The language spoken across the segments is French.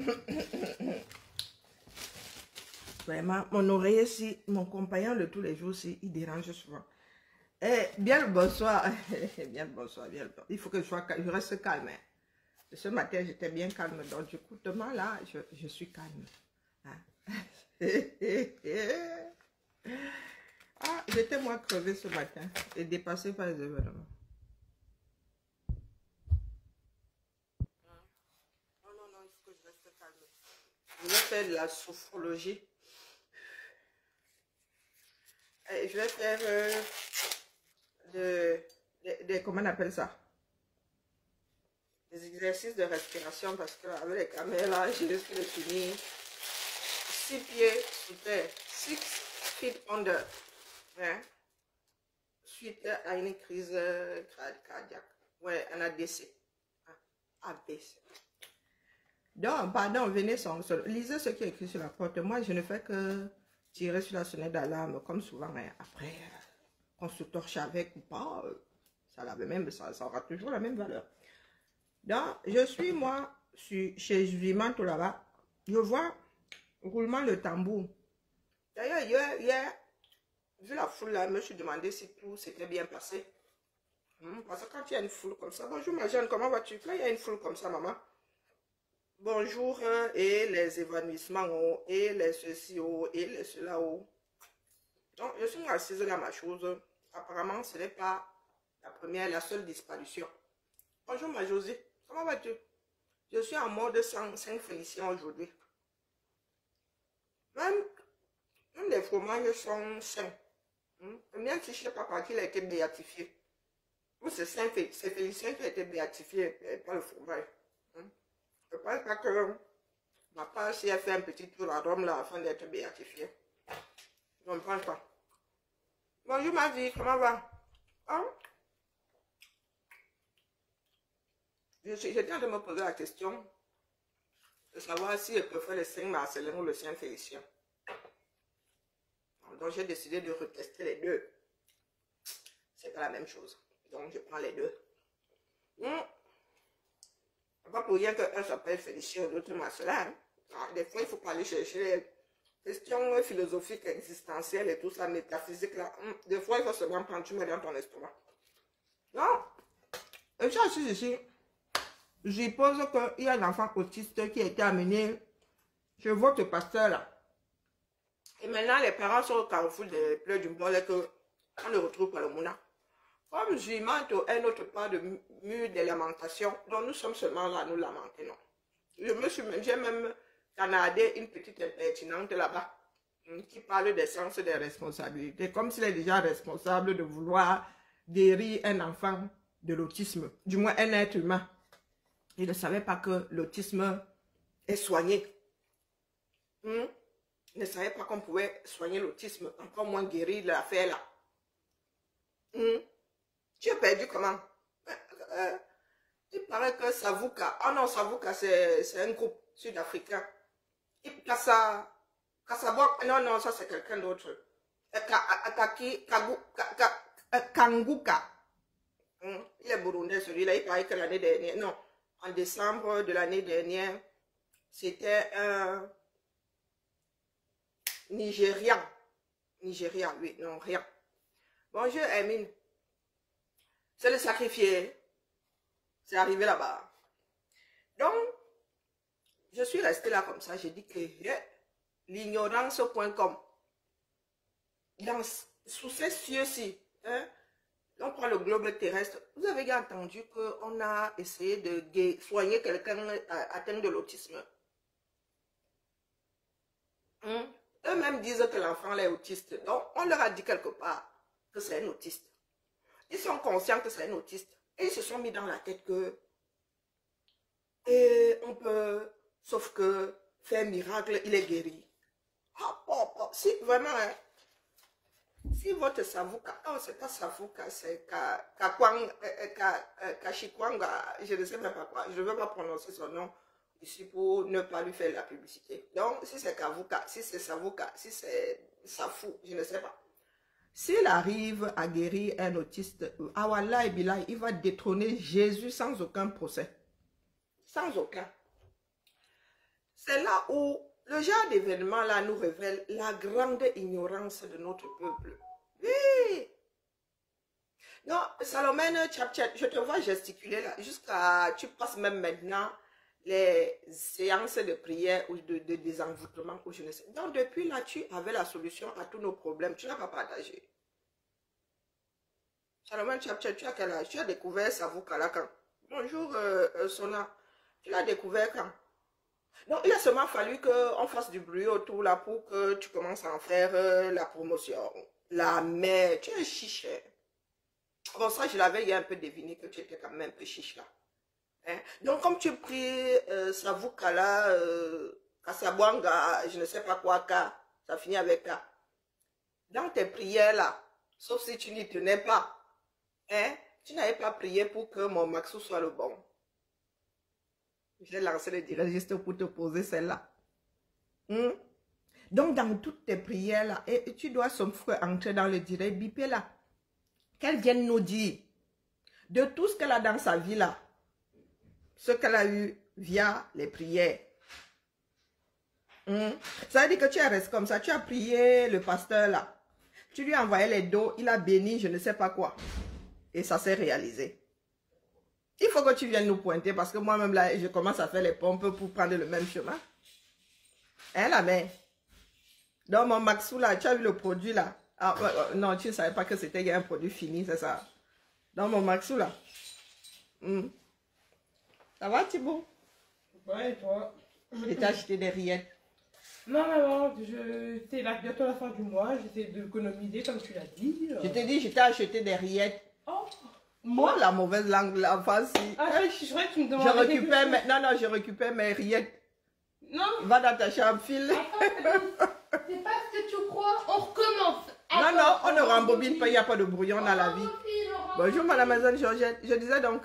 Vraiment, mon oreiller, si, mon compagnon de tous les jours, si, il dérange souvent. Eh, bien le bonsoir. bien le bonsoir, bien le bonsoir. Il faut que je, sois, je reste calme. hein. Ce matin, j'étais bien calme. Donc, du coup, demain, là, je, suis calme. Hein. ah, j'étais moins crevé ce matin et dépassé par les événements. Non, non, non, il faut que je reste calme. Je vais faire de la sophrologie. Je vais faire euh, de, de- comment on appelle ça? Des exercices de respiration parce que avec les caméras là, je risque de finir six pieds sous terre, six feet under, hein, suite à une crise euh, car- cardiaque, ouais, un ADC, Ah, ABC. Donc, pardon, venez sans. Lisez ce qui est écrit sur la porte. Moi, je ne fais que tirer sur la sonnette d'alarme, comme souvent. hein. Après, qu'on se torche avec ou pas, euh, ça, la même, ça, aura toujours la même valeur. Donc, je suis, moi, sur- chez Vimanto là-bas. Je vois roulement le tambour. D'ailleurs, hier, hier, vu la foule là, je me suis demandé si tout s'était bien passé. Hmm, Parce que quand il y a une foule comme ça, bonjour ma jeune, comment vas-tu? Quand il y a une foule comme ça, maman, bonjour, hein, et les évanouissements, et les ceci, oh, et les cela, oh. Donc, je suis assise là, ma chose. Apparemment, ce n'est pas la première, la seule disparition. Bonjour, ma Josie. Comment vas-tu? Je suis en mode 105 félicien aujourd'hui. Même, même les fromages sont sains. Le mien, si je ne sais pas par qui a été béatifié. C'est Saint Fé- c'est Félicien qui a été béatifié, pas le fromage. Hmm? Je pense pas que ma part, si elle fait un petit tour à Rome là, afin d'être béatifiée. Je ne pense pas. Bonjour ma vie, comment va? Hein? Je suis- en train de me poser la question de savoir si je préfère le Saint Marcelin ou le Saint Félicien. Donc j'ai décidé de retester les deux. C'est pas la même chose. Donc je prends les deux. Hmm? Pas pour rien qu'un s'appelle Félicien l'autre Marcelin. Ah, des fois, il faut pas aller chercher les questions philosophiques, existentielles et tout ça, métaphysique là. Hmm. Des fois, il faut seulement prendre, tu mets dans ton estomac. Non. Et suis ici. J'y pose qu'il y a un enfant autiste qui a été amené chez votre pasteur là. Et maintenant, les parents sont au carrefour des pleurs du bol et que on ne retrouve pas le mouna. Comme Jumanto est notre part de mu- mur de lamentation, donc nous sommes seulement là nous lamenter, non. Je me suis, j'ai même canadé une petite impertinente là-bas hum, qui parle des sens des responsabilités, comme s'il est déjà responsable de vouloir guérir un enfant de l'autisme, du moins un être humain. Il ne savait pas que l'autisme est soigné. Hum? Il ne savait pas qu'on pouvait soigner l'autisme, encore moins guérir l'affaire là. Hum? Tu as perdu comment? Euh, euh, Il paraît que Savuka, ah non, Savuka c'est un groupe sud-africain. Il- Kassa, non, non, ça c'est quelqu'un d'autre. Euh, Kanguka. Hum, Il est burundais celui-là, il paraît que l'année dernière, non, en décembre de l'année dernière, c'était un Nigérian. Nigérian, oui, non, rien. Bonjour, Emine. C'est le sacrifié. C'est arrivé là-bas. Donc, je suis restée là comme ça. J'ai dit que eh, l'ignorance.com, sous ces cieux-ci, hein, on prend le globe terrestre. Vous avez bien entendu qu'on a essayé de soigner quelqu'un euh, atteint de l'autisme. Hein? Eux-mêmes disent que l'enfant est autiste. Donc, on leur a dit quelque part que c'est un autiste. Ils sont conscients que c'est un autiste. Et ils se sont mis dans la tête que et on peut, sauf que faire miracle, il est guéri. Ah, si vraiment, hein, si votre savouka, oh, c'est pas savouka, c'est ka, kakwang, euh, euh, euh, kashikwanga, je ne sais même pas quoi, je ne veux pas prononcer son nom ici pour ne pas lui faire la publicité. Donc, si c'est kavuka, si c'est savouka, si c'est safou, je ne sais pas. S'il arrive à guérir un autiste, ah wallah et billah, il va détrôner Jésus sans aucun procès. Sans aucun. c'est là où le genre d'événement là nous révèle la grande ignorance de notre peuple. Oui. Non, Salomène, je te vois gesticuler là, jusqu'à, tu passes même maintenant les séances de prière ou de, de désenvoûtement ou je ne sais. Donc depuis là, tu avais la solution à tous nos problèmes. Tu n'as pas partagé. Salomène, tu as, quel âge? Tu as découvert Savouka là quand? Bonjour euh, euh, Sona. Tu l'as découvert quand? Donc il a seulement fallu qu'on fasse du bruit autour là pour que tu commences à en faire euh, la promotion. La mère, tu es chiche. Bon, ça, je l'avais un peu deviné que tu étais quand même un peu chiche là. Hein? Donc, comme tu pries euh, Savukala, euh, Kasabwanga, je ne sais pas quoi, ça finit avec K. Dans tes prières là, sauf si tu n'y tenais pas, hein, tu n'avais pas prié pour que mon maxou soit le bon. J'ai lancé le direct juste pour te poser celle-là. Hmm? Donc, dans toutes tes prières là, et, tu dois son frère entrer dans le direct, bipé là qu'elle vienne nous dire de tout ce qu'elle a dans sa vie là, ce qu'elle a eu via les prières. Hmm? Ça veut dire que tu resté comme ça, tu as prié le pasteur là, tu lui as envoyé les dos, il a béni je ne sais pas quoi. Et ça s'est réalisé. Il faut que tu viennes nous pointer parce que moi-même là, je commence à faire les pompes pour prendre le même chemin. Hein la mère? Dans mon Maxou là, tu as vu le produit là. Ah, non, tu ne savais pas que c'était un produit fini, c'est ça. Dans mon Maxou, là. Hmm. Ça va, Thibaut? Ouais, et toi? Et t'as acheté des rillettes Non, maman, je... c'est bientôt la fin du mois, j'essaie d'économiser, comme tu l'as dit. Je t'ai dit, je t'ai acheté des rillettes. Oh moi, la mauvaise langue, la face. Ah, je, je, que tu me demandes. Je récupère, mais... non, non, je récupère mes rillettes. Non. Va dans ta chambre, file. C'est pas ce que tu crois, on recommence. Non, non, on ne rembobine pas, il n'y a pas de brouillon dans la vie. Bonjour, mademoiselle Georgette. Je disais donc.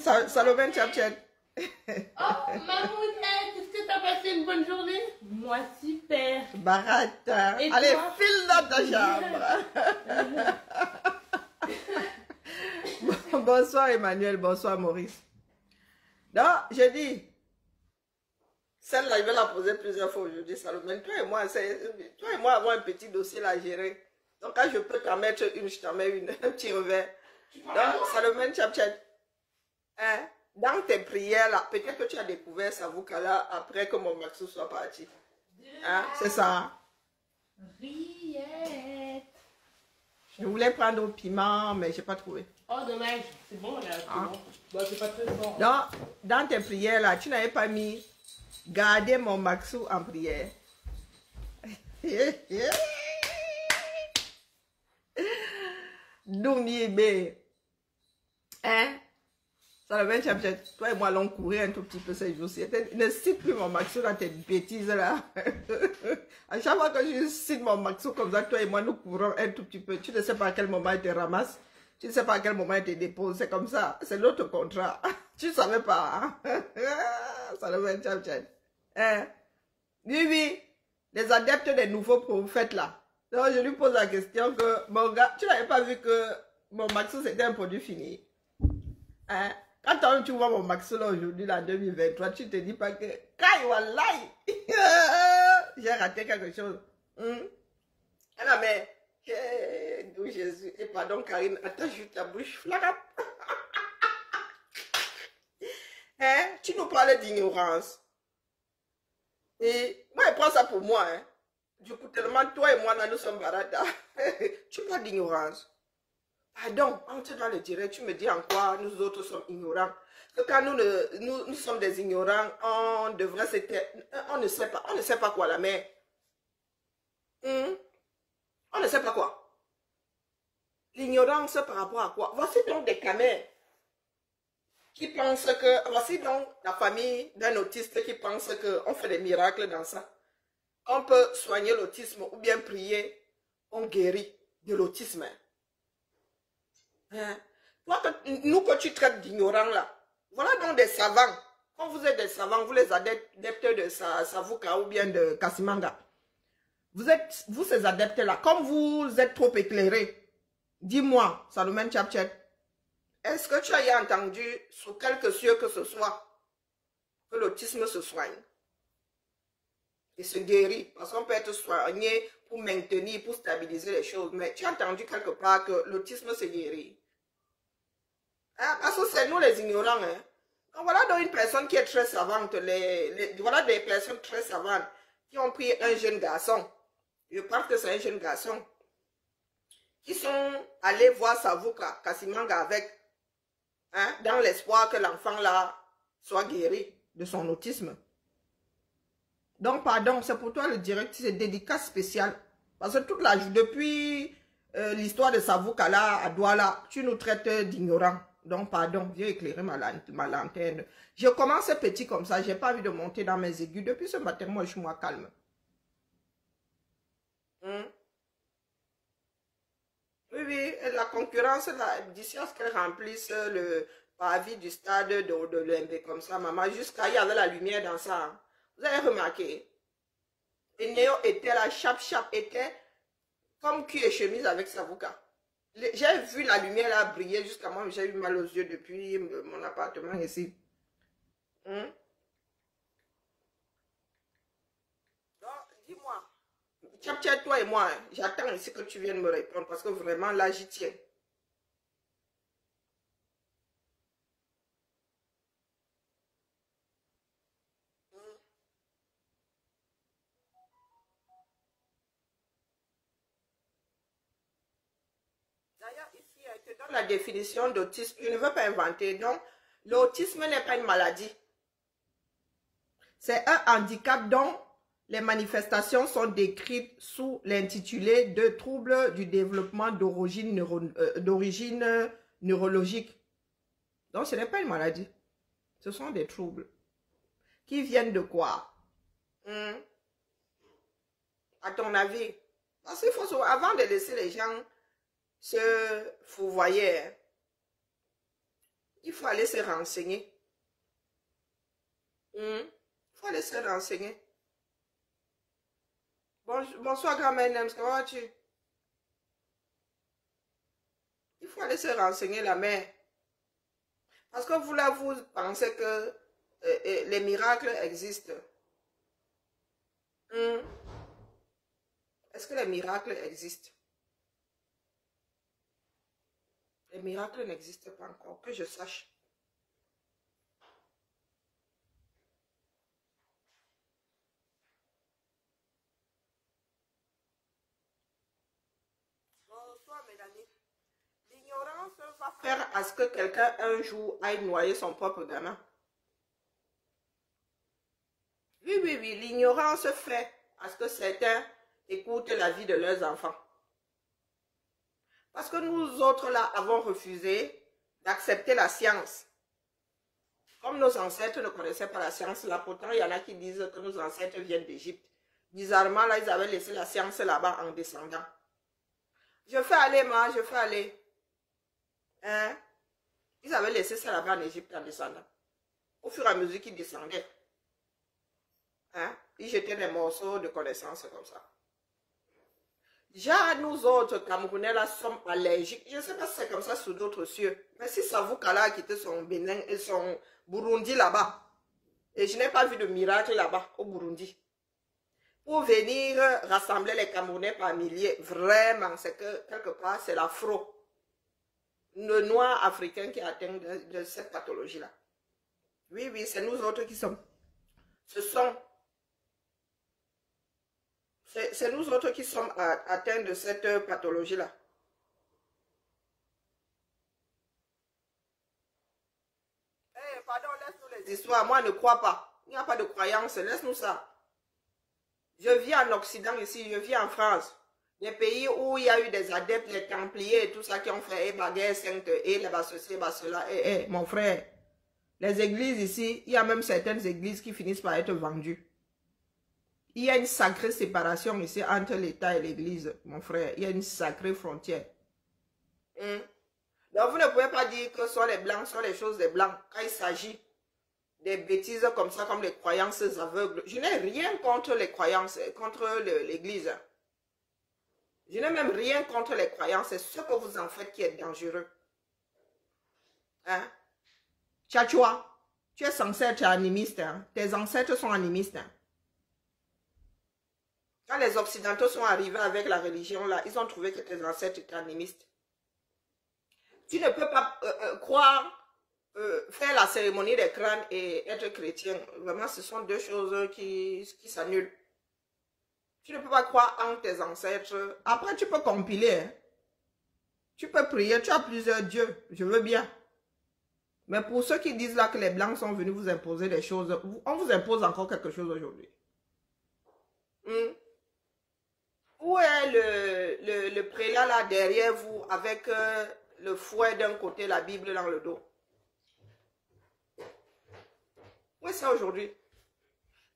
Salomène Chapchet. Oh, mamounette, est-ce que tu as passé une bonne journée? Moi, super. Barata. Allez, file dans ta chambre. bonsoir Emmanuel, bonsoir Maurice. Non, j'ai dit, celle-là, il va la poser plusieurs fois aujourd'hui, Salomé. Toi et moi, toi et moi avons un petit dossier à gérer. Donc, quand je peux t'en mettre une, je t'en mets une, un petit revers. Donc, Salomé Chapchat, hein, dans tes prières, là, peut-être que tu as découvert là après que mon maxou soit parti. Hein, c'est ça. Riette. Je voulais prendre au piment, mais je n'ai pas trouvé. Oh, dommage. C'est bon, là. Ah. Bon, c'est pas très fort. Non, dans tes prières, là, tu n'avais pas mis Gardez mon maxou en prière. Douniébé. Hein? Ça le chapitre. Toi et moi allons courir un tout petit peu ces jours-ci. Ne cite plus mon maxou dans tes bêtises là. à chaque fois que je cite mon maxou comme ça, toi et moi nous courons un tout petit peu. Tu ne sais pas à quel moment il te ramasse. Tu ne sais pas à quel moment il te dépose. C'est comme ça. C'est notre contrat. tu ne savais pas. Hein? ça le chapitre. Hein? Oui, oui, les adeptes des nouveaux prophètes là. Donc je lui pose la question que, mon gars, tu n'avais pas vu que mon maxo c'était un produit fini. Hein? Quand tu vois mon maxo là aujourd'hui, là, 2023, tu te dis pas que, Kai j'ai raté quelque chose. Hum? Ah mais, d'où Jésus, et pardon Karine, attends juste ta bouche, hein? Tu nous parlais d'ignorance. Et moi, je prends ça pour moi. Hein. Du coup, tellement toi et moi, nous sommes barata. tu parles d'ignorance. Pardon, entre dans le direct, tu me dis en quoi nous autres sommes ignorants. Que quand nous, sommes des ignorants, on devrait On ne sait pas. On ne sait pas quoi, la mère. Hmm? On ne sait pas quoi. L'ignorance par rapport à quoi? Voici donc des camères qui pensent que, voici donc la famille d'un autiste qui pense qu'on fait des miracles dans ça. On peut soigner l'autisme ou bien prier, on guérit de l'autisme. Hein? nous que tu traites d'ignorants là, voilà donc des savants. Quand vous êtes des savants, vous les adeptes de Savuka ou bien de Kasimanga. Vous êtes, vous ces adeptes là, comme vous êtes trop éclairés, dis-moi, Salomon Chapchet, est-ce que tu as entendu sous quelque cieux que ce soit que l'autisme se soigne. Et se guérit? Parce qu'on peut être soigné pour maintenir, pour stabiliser les choses. Mais tu as entendu quelque part que l'autisme se guérit. Hein? Parce que c'est nous les ignorants. Hein? voilà donc une personne qui est très savante. Les, voilà des personnes très savantes qui ont pris un jeune garçon. Je pense que c'est un jeune garçon. Qui sont allés voir Savuka, Kassimanga avec. Hein, dans l'espoir que l'enfant là soit guéri de son autisme. Donc, pardon, c'est pour toi le direct, c'est dédicace spécial. Parce que toute la depuis euh, l'histoire de Savuka là, à Douala, tu nous traites d'ignorants. Donc, pardon, viens éclairer ma, ma lanterne. Je commence petit comme ça, j'ai pas envie de monter dans mes aigus. Depuis ce matin, moi, je suis calme. Hmm? Oui, oui, la concurrence, d'ici à ce qu'elle remplisse le pavis du stade de, de comme ça, maman, jusqu'à il y avait la lumière dans ça. Hein. Vous avez remarqué? Et Néo était là, chap chap était comme cul et chemise avec sa bouca. J'ai vu la lumière là briller jusqu'à moi, j'ai eu mal aux yeux depuis mon appartement ici. Hmm? dis-moi, tiens, toi et moi, j'attends ici que tu viennes me répondre parce que vraiment là, j'y tiens. La définition d'autisme. Je ne veux pas inventer. Donc, l'autisme n'est pas une maladie. C'est un handicap dont les manifestations sont décrites sous l'intitulé de troubles du développement d'origine euh, neurologique. Donc, ce n'est pas une maladie. Ce sont des troubles. Qui viennent de quoi? Hmm? À ton avis Parce qu'il faut, avant de laisser les gens ce voyez, il faut aller se renseigner. Hmm? Il faut aller se renseigner. bonsoir, grand-mère comment vas-tu? Il faut aller se renseigner la mère. Parce que vous là, vous pensez que euh, euh, les miracles existent. Hmm? Est-ce que les miracles existent? Les miracles n'existent pas encore, que je sache. Bonsoir, Mélanie. L'ignorance va faire à ce que quelqu'un un jour aille noyer son propre gamin. Oui, oui, oui, l'ignorance fait à ce que certains écoutent la vie de leurs enfants. Parce que nous autres là avons refusé d'accepter la science. Comme nos ancêtres ne connaissaient pas la science là, pourtant il y en a qui disent que nos ancêtres viennent d'Égypte. Bizarrement là, ils avaient laissé la science là-bas en descendant. Je fais aller, ma, je fais aller. Hein? Ils avaient laissé ça là-bas en Égypte en descendant. Au fur et à mesure qu'ils descendaient. Hein? Ils jetaient des morceaux de connaissances comme ça. Déjà, nous autres Camerounais là sommes allergiques. Je ne sais pas si c'est comme ça sous d'autres cieux. Mais si ça vous a quitté son Bénin et son Burundi là-bas. Et je n'ai pas vu de miracle là-bas au Burundi. Pour venir rassembler les Camerounais par milliers, vraiment, c'est que quelque part, c'est l'afro. Le noir africain qui atteint de cette pathologie-là. Oui, oui, c'est nous autres qui sommes. Ce sont c'est nous autres qui sommes atteints de cette pathologie-là. Eh, pardon, laisse-nous les histoires. Moi, ne crois pas. Il n'y a pas de croyance. Laisse-nous ça. Je vis en Occident ici, je vis en France. Des pays où il y a eu des adeptes, les Templiers et tout ça qui ont fait et eh, baguette sainte et les bas ceci, bas cela. Eh, eh, mon frère, les églises ici, il y a même certaines églises qui finissent par être vendues. Il y a une sacrée séparation ici entre l'État et l'Église, mon frère. Il y a une sacrée frontière. Hmm. Donc, vous ne pouvez pas dire que sont les blancs, sont les choses des blancs. Quand il s'agit des bêtises comme ça, comme les croyances aveugles. Je n'ai rien contre les croyances, contre l'Église. Je n'ai même rien contre les croyances. C'est ce que vous en faites qui est dangereux. Hein? Tchatchoua. Tu es censé être animiste. hein. Tes ancêtres sont animistes. hein. Quand les Occidentaux sont arrivés avec la religion, là, ils ont trouvé que tes ancêtres étaient animistes. Tu ne peux pas euh, euh, croire, euh, faire la cérémonie des crânes et être chrétien. Vraiment, ce sont deux choses qui, qui s'annulent. Tu ne peux pas croire en tes ancêtres. Après, tu peux compiler. hein. Tu peux prier, tu as plusieurs dieux. Je veux bien. Mais pour ceux qui disent là que les Blancs sont venus vous imposer des choses, on vous impose encore quelque chose aujourd'hui. Hmm? Où est le, prélat là derrière vous avec euh, le fouet d'un côté, la Bible dans le dos? Où est ça aujourd'hui?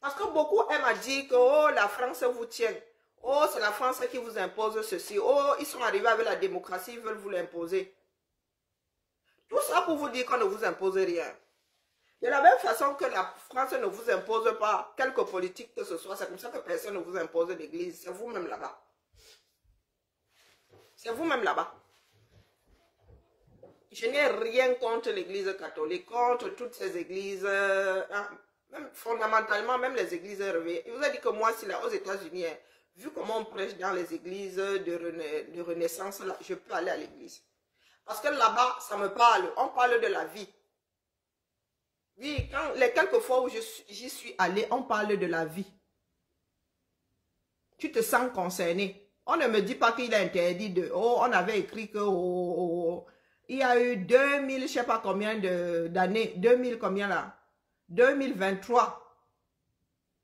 Parce que beaucoup aiment à dire que oh, la France vous tient. Oh, c'est la France qui vous impose ceci. Oh, ils sont arrivés avec la démocratie, ils veulent vous l'imposer. Tout ça pour vous dire qu'on ne vous impose rien. De la même façon que la France ne vous impose pas quelque politique que ce soit, c'est comme ça que personne ne vous impose l'église. C'est vous-même là-bas. C'est vous-même là-bas. Je n'ai rien contre l'église catholique, contre toutes ces églises, euh, hein, fondamentalement, même les églises réveillées. Il vous a dit que moi, si là, aux États-Unis, hein, vu comment on prêche dans les églises de, rena- de renaissance, je peux aller à l'église. Parce que là-bas, ça me parle. On parle de la vie. Oui, quand, les quelques fois où j'y suis allée, on parle de la vie. Tu te sens concerné. On ne me dit pas qu'il est interdit de... Oh, on avait écrit que... oh, oh, oh, il y a eu 2000, je sais pas combien d'années. 2000 combien là? 2023.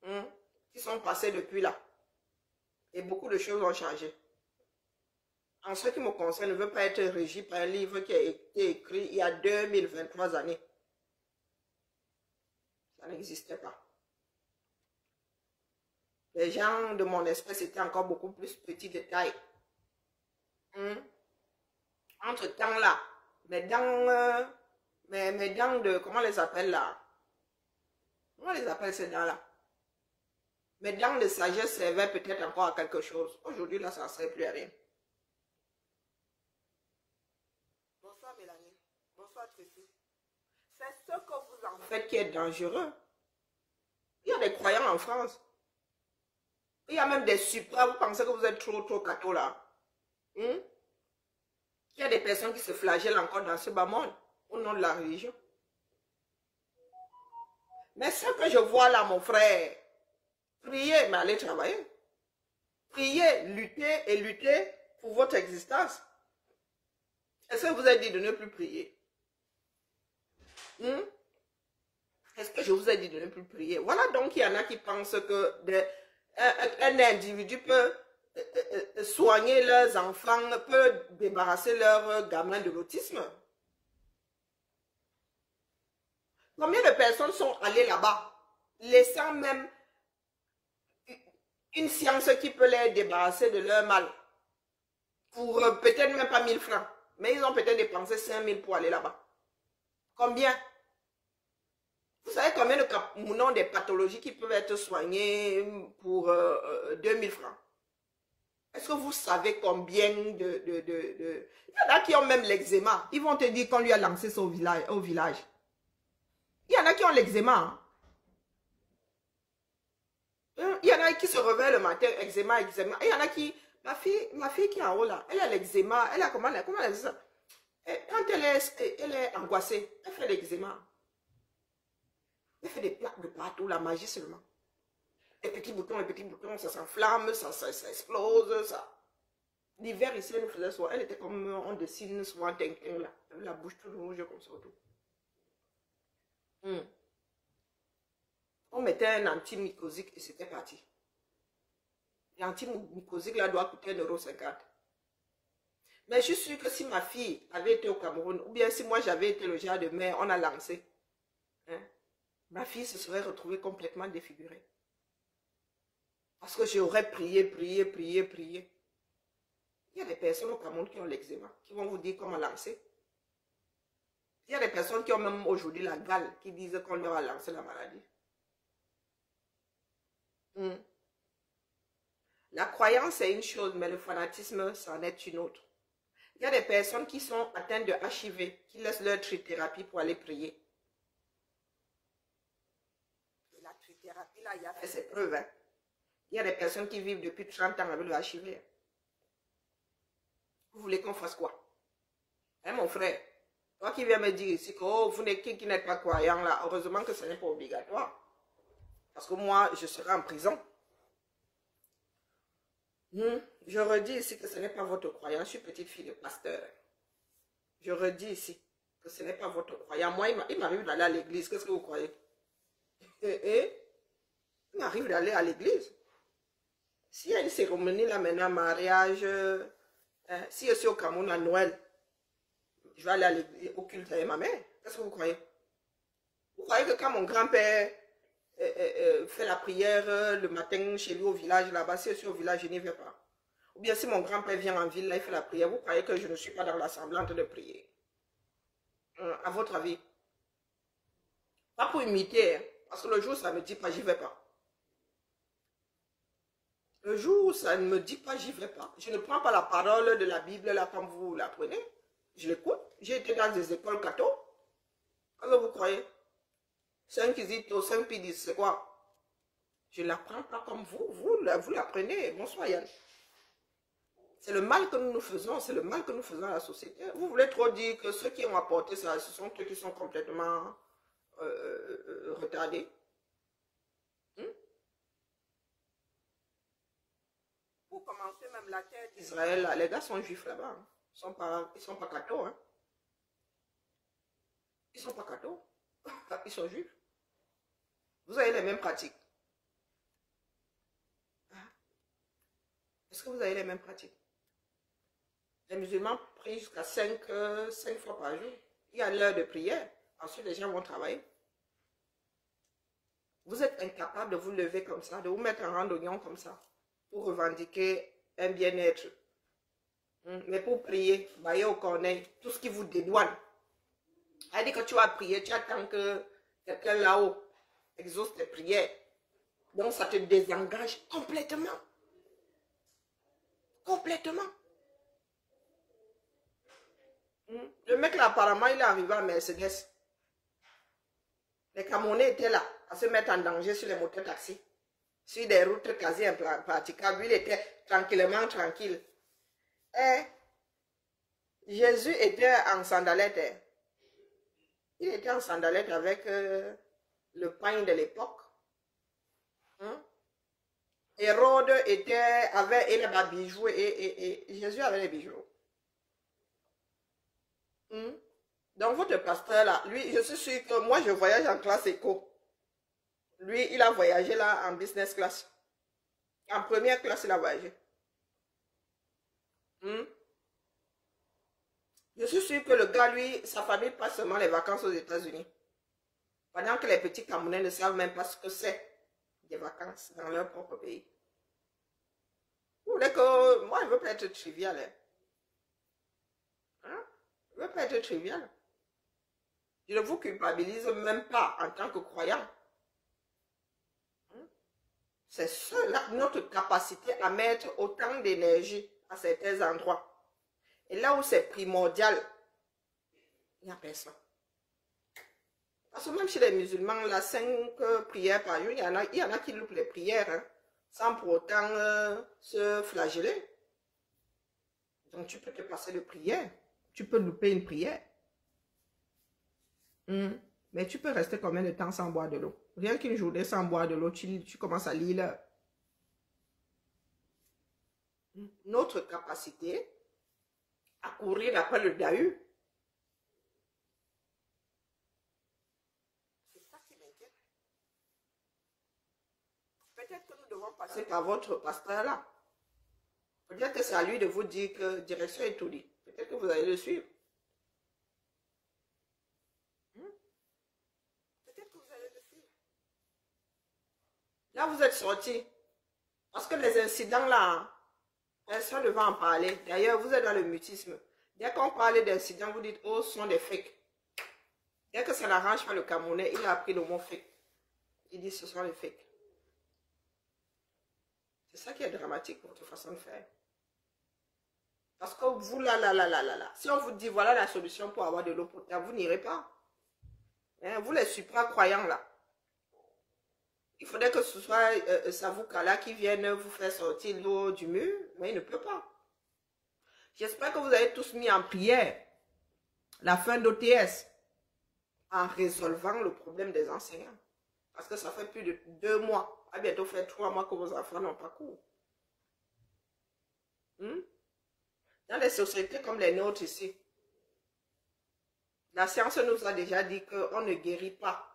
Hmm, Qui sont passés depuis là. Et beaucoup de choses ont changé. En ce qui me concerne, je ne veux pas être régi par un livre qui a été écrit il y a 2023 années. Ça n'existait pas. Les gens de mon espèce étaient encore beaucoup plus petits de taille. Hmm? Entre temps là, mes dents, euh, mes, mes dents de, comment les appelle là? Comment les appelle ces dents là? Mes dents de sagesse servaient peut-être encore à quelque chose. Aujourd'hui là, ça ne sert plus à rien. Bonsoir Mélanie. Bonsoir Tracy. C'est ce que vous en faites qui est dangereux. Il y a des croyants en France. Il y a même des supras. Vous pensez que vous êtes trop, trop catho là. Hmm? Il y a des personnes qui se flagellent encore dans ce bas monde au nom de la religion. Mais ce que je vois là, mon frère, priez, mais allez travailler. Priez, luttez et luttez pour votre existence. Est-ce que vous avez dit de ne plus prier? Hmm? Est-ce que je vous ai dit de ne plus prier? Voilà donc il y en a qui pensent que de- un, individu peut euh, euh, euh, soigner leurs enfants, peut débarrasser leurs gamins de l'autisme. Combien de personnes sont allées là-bas, laissant même une science qui peut les débarrasser de leur mal, pour euh, peut-être même pas 1000 francs, mais ils ont peut-être dépensé 5000 pour aller là-bas? Combien Vous savez combien de noms des pathologies qui peuvent être soignées pour euh, euh, 2000 francs? Est-ce que vous savez combien de, de, de, Il y en a qui ont même l'eczéma. Ils vont te dire qu'on lui a lancé au village. Au village. Il y en a qui ont l'eczéma. hein. Hein, Il y en a qui se réveillent le matin, eczéma, eczéma. Il y en a qui, ma fille, ma fille qui est en haut là, elle a l'eczéma, elle a comment, comment elle dit ça? Quand elle est, elle est angoissée, elle fait l'eczéma. Elle fait des plaques de partout, la magie seulement. Les petits boutons, les petits boutons, ça s'enflamme, ça, ça, ça explose, ça. L'hiver ici, elle nous faisait souvent, elle était comme, on dessine souvent là, la bouche toute rouge comme ça autour. Hmm. On mettait un antimycosique et c'était parti. L'antimycosique là doit coûter 1,50€. Mais je suis sûre que si ma fille avait été au Cameroun, ou bien si moi j'avais été le genre de mère, on a lancé, hein, ma fille se serait retrouvée complètement défigurée. Parce que j'aurais prié, prié, prié, prié. Il y a des personnes au Cameroun qui ont l'eczéma, qui vont vous dire comment lancer. Il y a des personnes qui ont même aujourd'hui la gale, qui disent qu'on leur a lancé la maladie. Hmm. La croyance est une chose, mais le fanatisme, c'en est une autre. Il y a des personnes qui sont atteintes de HIV, qui laissent leur trithérapie pour aller prier. Il a fait ses preuves. hein. Il y a des personnes qui vivent depuis 30 ans avec le HIV. Vous voulez qu'on fasse quoi? Hein, mon frère? Toi qui viens me dire ici que oh, vous n'êtes qui, qui pas croyant là, heureusement que ce n'est pas obligatoire. Parce que moi, je serai en prison. Hmm, Je redis ici que ce n'est pas votre croyance. Je suis petite fille de pasteur. Je redis ici que ce n'est pas votre croyance. Moi, il m'arrive d'aller à l'église. Qu'est-ce que vous croyez? Eh, eh, Il m'arrive d'aller à l'église. S'il y a une cérémonie là maintenant, mariage, euh, hein, si je suis au Cameroun à Noël, je vais aller au culte avec ma mère. Qu'est-ce que vous croyez? Vous croyez que quand mon grand-père euh, euh, fait la prière le matin chez lui au village là-bas, si je suis au village, je n'y vais pas Ou bien si mon grand-père vient en ville, là, il fait la prière, vous croyez que je ne suis pas dans l'assemblée en train de prier? Hum, À votre avis? Pas pour imiter, hein, parce que le jour ça ne me dit pas, j'y vais pas. Le jour où ça ne me dit pas, j'y vais pas. Je ne prends pas la parole de la Bible là comme vous la prenez. Je l'écoute. J'ai été dans des écoles catho. Que vous croyez? 5 Kizito, 5 Pidis, c'est quoi? Je ne la prends pas comme vous. Vous, la- vous l'apprenez. Bonsoir Yann. C'est le mal que nous nous faisons, c'est le mal que nous faisons à la société. Vous voulez trop dire que ceux qui ont apporté ça, ce sont ceux qui sont complètement euh, euh, euh, retardés? Hmm? Même la terre d'Israël, les gars sont juifs là-bas. hein. Ils sont pas, ils sont pas cathos. Hein. Ils sont pas cathos. Ils sont juifs. Vous avez les mêmes pratiques. Hein? Est-ce que vous avez les mêmes pratiques? Les musulmans prient jusqu'à 5, fois par jour. Il y a l'heure de prière. Ensuite, les gens vont travailler. Vous êtes incapable de vous lever comme ça, de vous mettre en rang comme ça, pour revendiquer un bien-être. Hum, Mais pour prier, bailler au corneille, tout ce qui vous dédouane. Elle dit que tu vas prier, tu attends que quelqu'un là-haut exauce tes prières. Donc ça te désengage complètement. Complètement. Hum. Le mec là, apparemment, il est arrivé à Mercedes. Les Camerounais étaient là à se mettre en danger sur les moteurs taxis. Sur des routes quasi impraticables. Il était tranquillement tranquille. Et Jésus était en sandalette. hein. Il était en sandalette avec euh, le pain de l'époque. Hein? Hérode était, avait les bijoux et, et- et Jésus avait les bijoux. Hmm? Donc votre pasteur là, lui, je suis sûr que moi je voyage en classe éco. Lui, il a voyagé là en business class. En première classe, il a voyagé. Hmm? Je suis sûr que le gars, lui, sa famille passe seulement les vacances aux États-Unis. Pendant que les petits Camerounais ne savent même pas ce que c'est des vacances dans leur propre pays. Vous voulez que... Moi, je veux pas être trivial. Hein? Hein? Veux pas être trivial. Je ne vous culpabilise même pas en tant que croyant. C'est cela, notre capacité à mettre autant d'énergie à certains endroits. Et là où c'est primordial, il n'y a personne. Parce que même chez les musulmans, là, cinq prières par jour, il y en a, il y en a qui loupent les prières, hein, sans pour autant euh, se flageller. Donc tu peux te passer de prière. Tu peux louper une prière. Hmm. Mais tu peux rester combien de temps sans boire de l'eau? Rien qu'une journée sans boire de l'eau, tu, commences à lire. Notre capacité à courir après le Dahu. C'est ça qui m'inquiète. Peut-être que nous devons passer par votre pasteur là. Peut-être que c'est à lui de vous dire que direction est tout dit. Peut-être que vous allez le suivre. Hmm? Peut-être que vous allez le suivre. Là, vous êtes sorti. Parce que les incidents là, personne ne va en parler. D'ailleurs, vous êtes dans le mutisme. Dès qu'on parle d'incidents, vous dites, oh, ce sont des fakes. Dès que ça n'arrange pas le Camerounais, il a appris le mot fake. Il dit, ce sont des fakes. C'est ça qui est dramatique votre façon de faire. Parce que vous, là, là, là, là, là, là, si on vous dit, voilà la solution pour avoir de l'eau potable, vous n'irez pas. Hein, vous, les supra-croyants, là. Il faudrait que ce soit euh, Savouka qui vienne vous faire sortir l'eau du mur, mais il ne peut pas. J'espère que vous avez tous mis en prière la fin d'OTS en résolvant le problème des enseignants. Parce que ça fait plus de deux mois, à bientôt faire trois mois que vos enfants n'ont pas cours. Hmm? Dans les sociétés comme les nôtres ici, la science nous a déjà dit qu'on ne guérit pas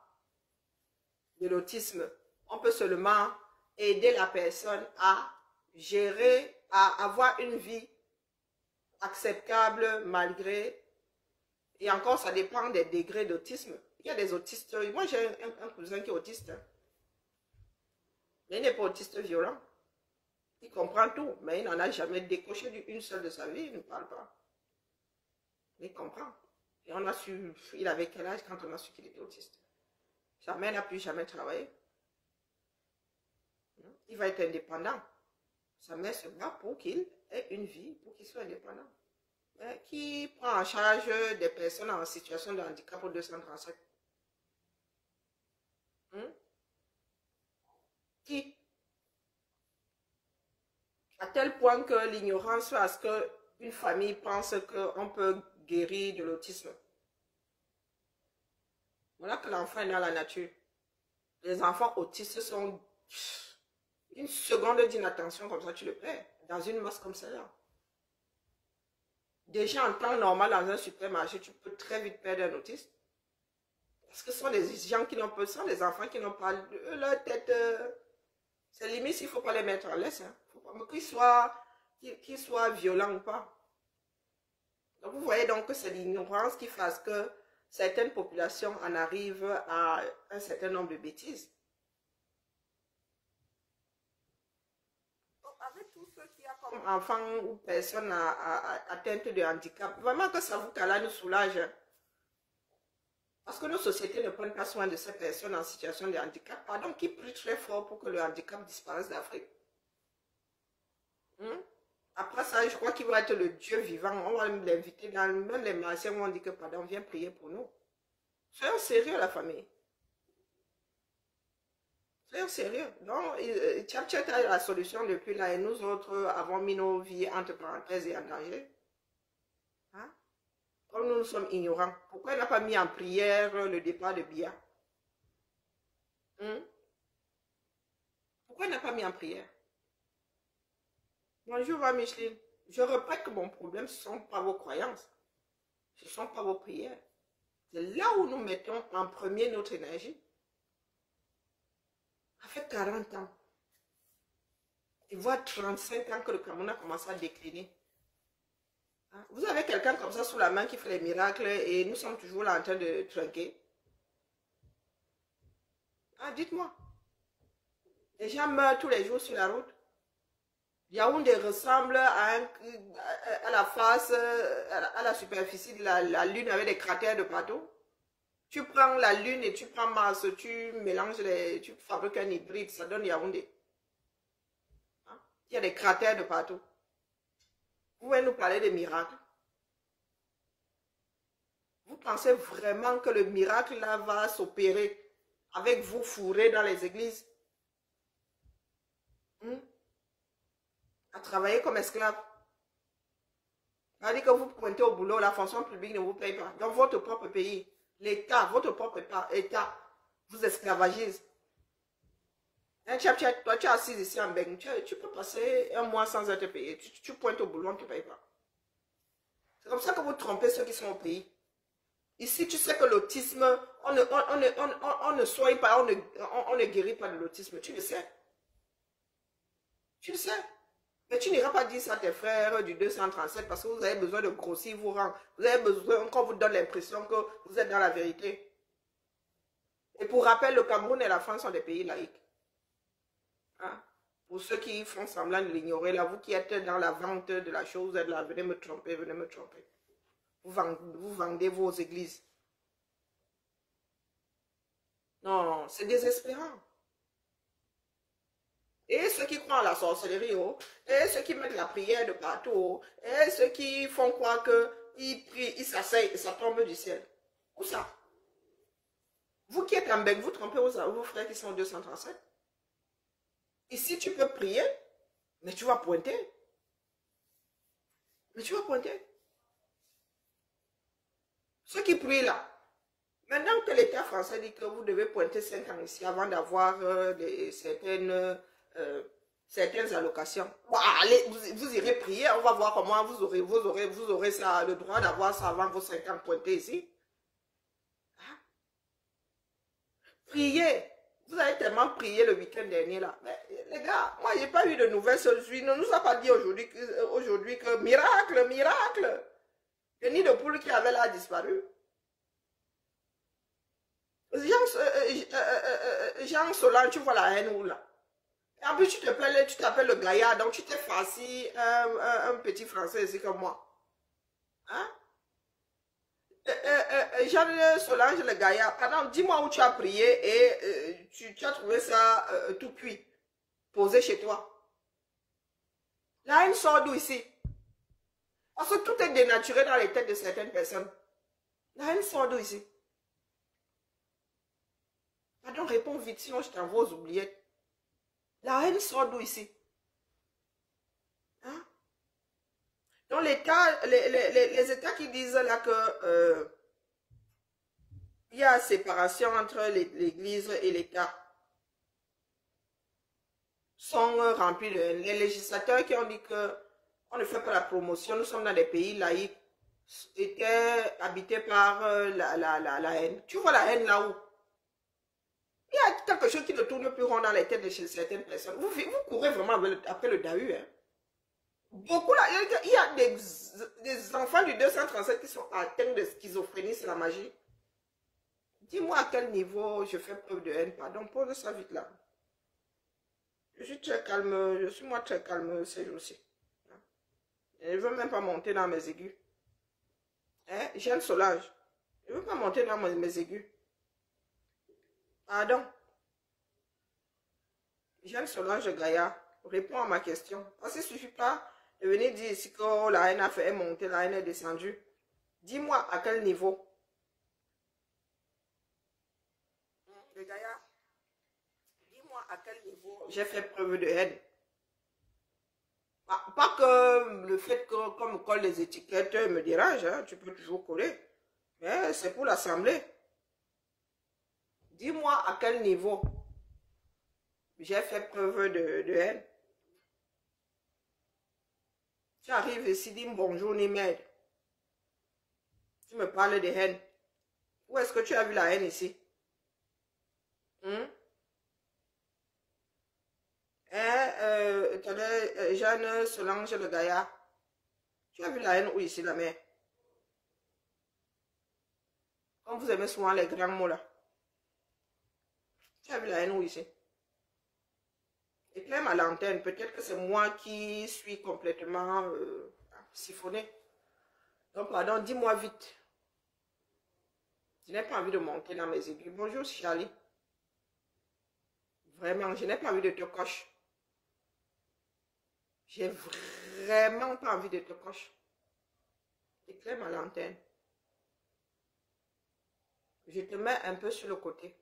de l'autisme. On peut seulement aider la personne à gérer, à avoir une vie acceptable malgré... Et encore, ça dépend des degrés d'autisme. Il y a des autistes. Moi, j'ai un, cousin qui est autiste. Mais il n'est pas autiste violent. Il comprend tout, mais il n'en a jamais décoché d'une seule de sa vie. Il ne parle pas. il comprend. Et on a su, il avait quel âge quand on a su qu'il était autiste Sa mère n'a plus jamais travaillé. Il va être indépendant. Sa mère se bat pour qu'il ait une vie, pour qu'il soit indépendant. qui prend en charge des personnes en situation de handicap au 237 hmm? Qui? À tel point que l'ignorance à ce qu'une famille pense qu'on peut guérir de l'autisme. Voilà que l'enfant est dans la nature. Les enfants autistes sont une seconde d'inattention comme ça, tu le perds. Dans une masse comme celle-là. Déjà en temps normal dans un supermarché, tu peux très vite perdre un autiste. Parce que ce sont des gens qui n'ont pas, ce sont des enfants qui n'ont pas leur tête. Euh, c'est limite s'il ne faut pas les mettre en laisse. Hein. Qu'ils soient, qu'ils soient violents ou pas vous voyez donc que c'est l'ignorance qui fait que certaines populations en arrivent à un certain nombre de bêtises. Avec tous ceux qui ont comme enfants ou personnes atteintes de handicap, vraiment que ça vous cala nous soulage. Parce que nos sociétés ne prennent pas soin de ces personnes en situation de handicap. Pardon, qui prie très fort pour que le handicap disparaisse d'Afrique. Hmm? Après ça, je crois qu'il va être le Dieu vivant. On va l'inviter dans même les martiens on dit que pardon, viens prier pour nous. Soyons sérieux, la famille. Sérieux. Donc, Tchap a la solution depuis là et nous autres avons mis nos vies entre parenthèses et en danger. Hein? Comme nous, nous sommes ignorants. Pourquoi il n'a pas mis en prière le départ de Bia? Hein? Pourquoi il n'a pas mis en prière? Bonjour, Micheline. Je répète que mon problème, ce ne sont pas vos croyances. Ce ne sont pas vos prières. C'est là où nous mettons en premier notre énergie. Ça fait 40 ans. Et voit 35 ans que le Cameroun a commencé à décliner. Hein? Vous avez quelqu'un comme ça sous la main qui fait les miracles et nous sommes toujours là en train de trinquer. Ah, dites-moi. Les gens meurent tous les jours sur la route. Yaoundé ressemble à, à, la face, à la, superficie de la, Lune avec des cratères de partout. Tu prends la Lune et tu prends Mars, tu mélanges les, tu fabriques un hybride, ça donne Yaoundé. Hein? Il y a des cratères de partout. Vous pouvez nous parler des miracles. Vous pensez vraiment que le miracle là va s'opérer avec vous fourrés dans les églises? Hmm? à travailler comme esclave. C'est-à-dire que vous pointez au boulot, la fonction publique ne vous paye pas. Dans votre propre pays, l'État, votre propre État, vous esclavagise. Toi, tu es assis ici en Beng, tu, peux passer un mois sans être payé. Tu, pointes au boulot, on ne te paye pas. C'est comme ça que vous trompez ceux qui sont au pays. Ici, tu sais que l'autisme, on ne, soigne pas, on ne guérit pas de l'autisme. Tu le sais. Tu le sais. Mais tu n'iras pas dire ça à tes frères du 237 parce que vous avez besoin de grossir vos rangs. Vous avez besoin qu'on vous donne l'impression que vous êtes dans la vérité. Et pour rappel, le Cameroun et la France sont des pays laïcs. Hein? Pour ceux qui font semblant de l'ignorer, là, vous qui êtes dans la vente de la chose, vous êtes là, venez me tromper, venez me tromper. Vous vendez, vous vendez vos églises. Non, c'est désespérant. Et ceux qui croient à la sorcellerie, oh, et ceux qui mettent la prière de partout, oh, et ceux qui font croire qu'ils prient, ils s'asseyent et ça tombe du ciel. Où ça? Vous qui êtes en bec, vous trompez vos, frères qui sont 237 Ici, tu peux prier, mais tu vas pointer. Mais tu vas pointer. Ceux qui prient là, maintenant que l'État français dit que vous devez pointer 5 ans ici avant d'avoir euh, certaines, euh, certaines allocations, allez, vous, irez prier, on va voir comment vous aurez, vous aurez, vous aurez ça, le droit d'avoir ça avant vos 5 ans pointés ici. Hein? Priez. Vous avez tellement prié le week-end dernier là. Les gars, moi j'ai pas eu de nouvelles celui ne nous a pas dit aujourd'hui que, aujourd'hui que miracle, miracle. Le nid de poule qui avait là disparu. Jean, euh, euh, euh, Solan, tu vois la haine où là? En plus, tu t'appelles, tu t'appelles le Gaïa, donc tu t'es farci un, un, petit français ici comme moi. Hein? Jean Solange le Gaïa, dis-moi où tu as prié et tu, tu, as trouvé ça tout cuit, posé chez toi. La haine sort d'où ici? Parce que tout est dénaturé dans les têtes de certaines personnes. La haine sort d'où ici? Pardon, réponds vite, sinon je t'envoie aux oubliettes. La haine sort d'où ici? Hein? L'État, les, les, États qui disent là que euh, il y a séparation entre l'Église et l'État sont remplis de haine. Les législateurs qui ont dit que on ne fait pas la promotion, nous sommes dans des pays laïcs, étaient habités par euh, la, la, la, haine. Tu vois la haine là où? Il y a quelque chose qui ne tourne plus rond dans les têtes de certaines personnes. Vous, vous courez vraiment après le Dahu. Hein? Beaucoup là, il y a des, enfants du 237 qui sont atteints de schizophrénie, c'est la magie. Dis-moi à quel niveau je fais preuve de haine. Pardon, pose ça vite là. Je suis très calme, je suis moi très calme ces jours-ci. Je ne veux même pas monter dans mes aigus. Hein? J'aime Solange. Je ne veux pas monter dans mes, aigus. Pardon? J'aime Solange Gaïa. Réponds à ma question. Parce qu'il ne suffit pas de venir dire ici que la haine a fait monter, la haine est descendue. Dis-moi à quel niveau. Le Gaïa, dis-moi à quel niveau j'ai fait preuve de haine. Pas, que le fait que, comme colle les étiquettes me dérange, hein, tu peux toujours coller. Mais c'est pour l'assemblée. Dis-moi à quel niveau j'ai fait preuve de, haine. Tu arrives ici, dis bonjour ni merde. Tu me parles de haine. Où est-ce que tu as vu la haine ici? Hmm? Hein, euh, euh, Jeanne Solange le Gaïa. Tu as vu la haine où ici, la mère? Comme vous aimez souvent les grands mots là. Tu la haine où Éclaire ma lanterne. Peut-être que c'est moi qui suis complètement euh, siphonné. Donc, pardon, dis-moi vite. Je n'ai pas envie de monter dans mes aiguilles. Bonjour, Charlie. Vraiment, je n'ai pas envie de te cocher. J'ai vraiment pas envie de te cocher. Éclaire ma lanterne. Je te mets un peu sur le côté.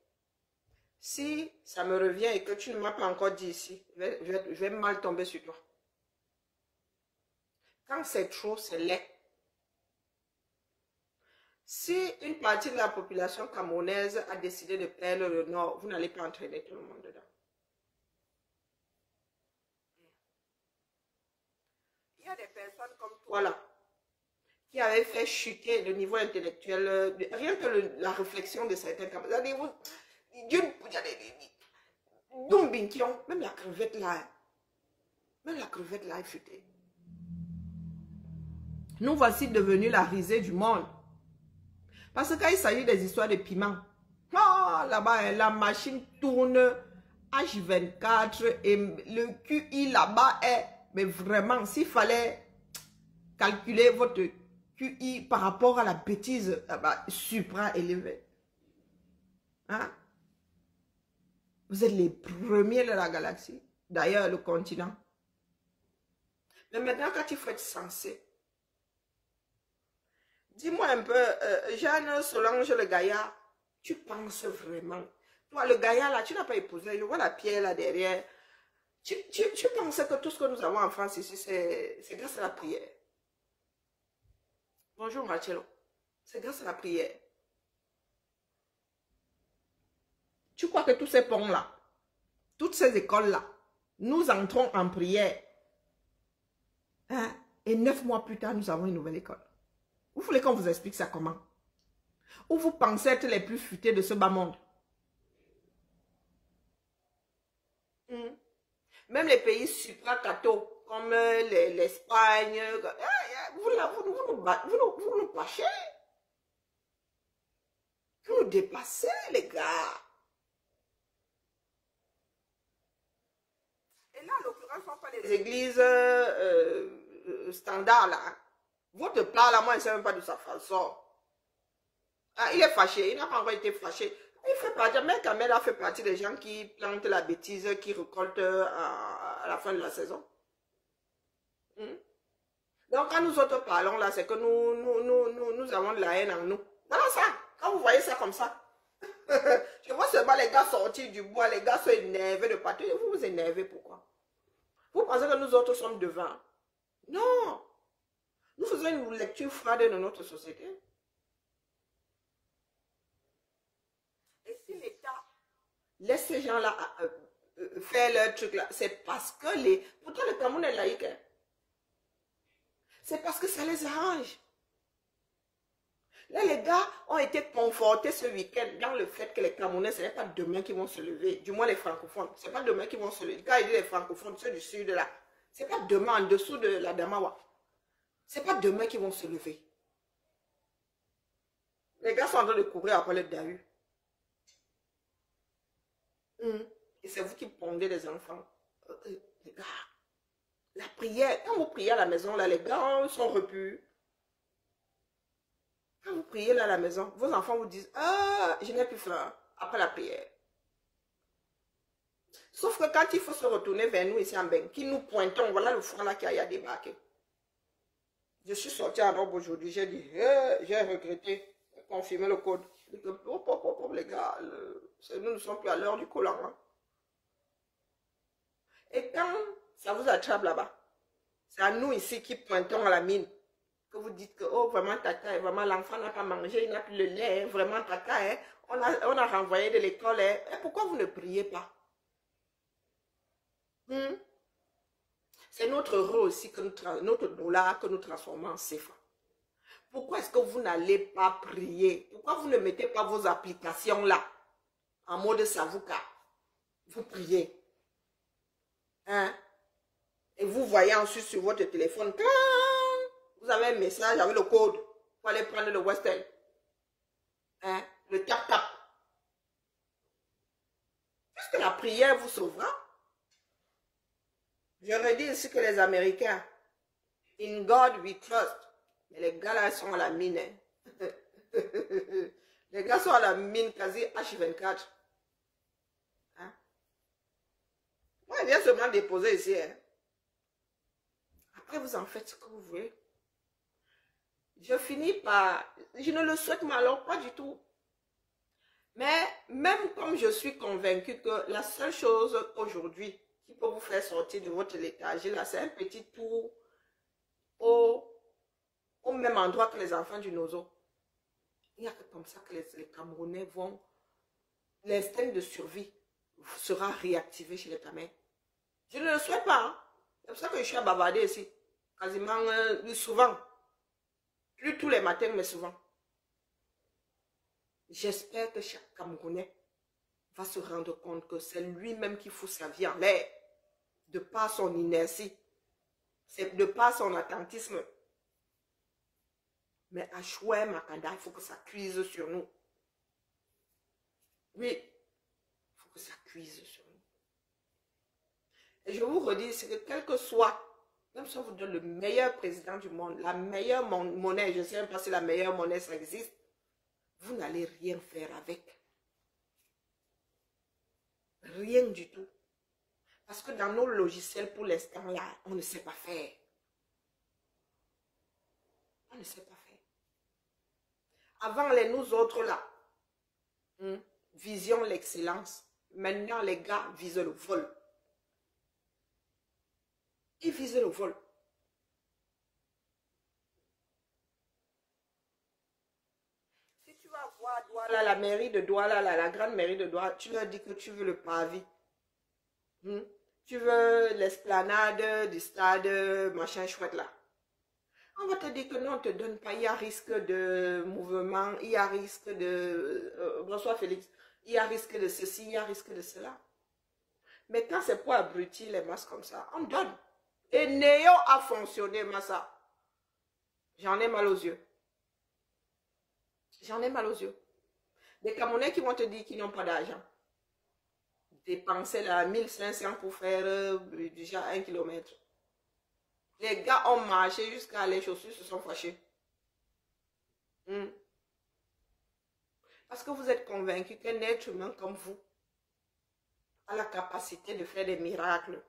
Si ça me revient et que tu ne m'as pas encore dit ici, je vais, je vais mal tomber sur toi. Quand c'est trop, c'est laid. Si une partie de la population camerounaise a décidé de perdre le nord, vous n'allez pas entraîner tout le monde dedans. des personnes comme toi là, qui avaient fait chuter le niveau intellectuel, euh, rien que la réflexion de certains camarades. Même la crevette là, même la crevette là est chutée. Nous voici devenus la risée du monde. Parce que quand il s'agit des histoires de piment, oh, là-bas, la machine tourne H24 et le QI là-bas est mais vraiment, s'il fallait calculer votre QI par rapport à la bêtise ah bah, supra élevée, hein? Vous êtes les premiers de la galaxie, d'ailleurs le continent. Mais maintenant, quand il faut être sensé, dis-moi un peu, euh, Jeanne Solange le Gaïa, tu penses vraiment? Toi, le Gaïa là, tu n'as pas épousé, je vois la pierre là derrière. Tu, tu, pensais que tout ce que nous avons en France ici, c'est grâce à la prière? Bonjour Marcello. C'est grâce à la prière. Tu crois que tous ces ponts-là, toutes ces écoles-là, nous entrons en prière. Hein? Et neuf mois plus tard, nous avons une nouvelle école. Vous voulez qu'on vous explique ça comment? Ou vous pensez être les plus futés de ce bas monde? Hmm? Même les pays supracato, comme l'Espagne, vous, vous, vous, vous, nous bâchez. Vous nous dépassez, les gars. Là, églises euh, euh, standards, là. Votre plat, là, moi, je ne sais même pas de sa façon. Ah, il est fâché, il n'a pas encore été fâché. Il fait partie, mais Kamel a fait partie des gens qui plantent la bêtise, qui récoltent euh, à, la fin de la saison. Hmm? Donc, quand nous autres parlons là, c'est que nous nous, nous, nous, avons de la haine en nous. Voilà ça. Quand vous voyez ça comme ça, je vois seulement les gars sortir du bois, les gars sont énervés de partout. Vous vous énervez pourquoi? Vous pensez que nous autres sommes devant? Non. Nous faisons une lecture froide de notre société. Et si l'État laisse ces gens-là euh, euh, faire leur truc là, c'est parce que les... Pourtant, le Cameroun est laïque. Hein. C'est parce que ça les arrange. Là, les gars ont été confortés ce week-end dans le fait que les Camerounais, ce n'est pas demain qu'ils vont se lever. Du moins les francophones. Ce n'est pas demain qu'ils vont se lever. Quand il dit les francophones, ceux du sud là, ce n'est pas demain en dessous de la Damawa. Ce n'est pas demain qu'ils vont se lever. Les gars sont en train de courir après le Dahu. Hum. Et c'est vous qui pondez les enfants. Euh, euh, les gars, la prière, quand vous priez à la maison, là, les gars sont repus. Quand vous priez là à la maison, vos enfants vous disent, ah, je n'ai plus faim après la prière. Sauf que quand il faut se retourner vers nous ici en Beng, qui nous pointons, voilà le front là qui a débarqué. Je suis sorti à robe aujourd'hui, j'ai dit, eh, j'ai regretté, confirmer le code. les gars, nous ne sommes plus à l'heure du collant. Hein. Et quand ça vous attrape là-bas. C'est à nous ici qui pointons à la mine. Que vous dites que, oh, vraiment, tata, vraiment, l'enfant n'a pas mangé, il n'a plus le lait, hein, vraiment, tata, hein, on, a, on a renvoyé de l'école. Hein. Et pourquoi vous ne priez pas? Hmm? C'est notre euro aussi, que nous, notre dollar que nous transformons en CFA. Pourquoi est-ce que vous n'allez pas prier? Pourquoi vous ne mettez pas vos applications là, en mode savouka Vous priez. Hein? Et vous voyez ensuite sur votre téléphone, vous avez un message avec le code pour aller prendre le Western. Hein? Le tap-tap. Est-ce que la prière vous sauvera? Je redis ici que les Américains, in God we trust. Mais les gars là sont à la mine. Hein. les gars sont à la mine quasi H24. Hein? Moi, il vient seulement déposer ici. Hein? vous en faites ce que vous voulez. Je finis par... Je ne le souhaite alors pas du tout. Mais même comme je suis convaincue que la seule chose aujourd'hui qui peut vous faire sortir de votre léthargie, là, c'est un petit tour au, au même endroit que les enfants du Nozo. Il n'y a que comme ça que les, Camerounais vont... L'instinct de survie sera réactivé chez les Camerounais. Je ne le souhaite pas. Hein. C'est pour ça que je suis à bavarder ici quasiment euh, souvent. Plus tous les matins, mais souvent. J'espère que chaque Camerounais va se rendre compte que c'est lui-même qui fout sa vie en l'air, de par son inertie, c'est de par son attentisme. Mais à Chouet, Makanda, il faut que ça cuise sur nous. Oui, il faut que ça cuise sur nous. Et je vous redis, c'est que quel que soit même si on vous donne le meilleur président du monde, la meilleure monnaie, je ne sais même pas si la meilleure monnaie ça existe, vous n'allez rien faire avec. Rien du tout. Parce que dans nos logiciels, pour l'instant, là, on ne sait pas faire. On ne sait pas faire. Avant, les nous autres, là, hmm, vision l'excellence. Maintenant, les gars visent le vol. Il vise le vol. Si tu vas voir Douala, la mairie de Douala, la, la grande mairie de Douala, tu leur dis que tu veux le pavé. Hmm? Tu veux l'esplanade du stade, machin chouette là. On va te dire que non, on te donne pas. Il y a risque de mouvement, il y a risque de... Euh, bonsoir Félix. Il y a risque de ceci, il y a risque de cela. Mais quand c'est pour abrutir les masses comme ça, on donne. Et Néo a fonctionné, Massa. J'en ai mal aux yeux. J'en ai mal aux yeux. Des Camerounais qui vont te dire qu'ils n'ont pas d'argent. Dépenser là 1500 pour faire euh, déjà un kilomètre. Les gars ont marché jusqu'à les chaussures se sont fâchées. Hmm. Parce que vous êtes convaincu qu'un être humain comme vous a la capacité de faire des miracles.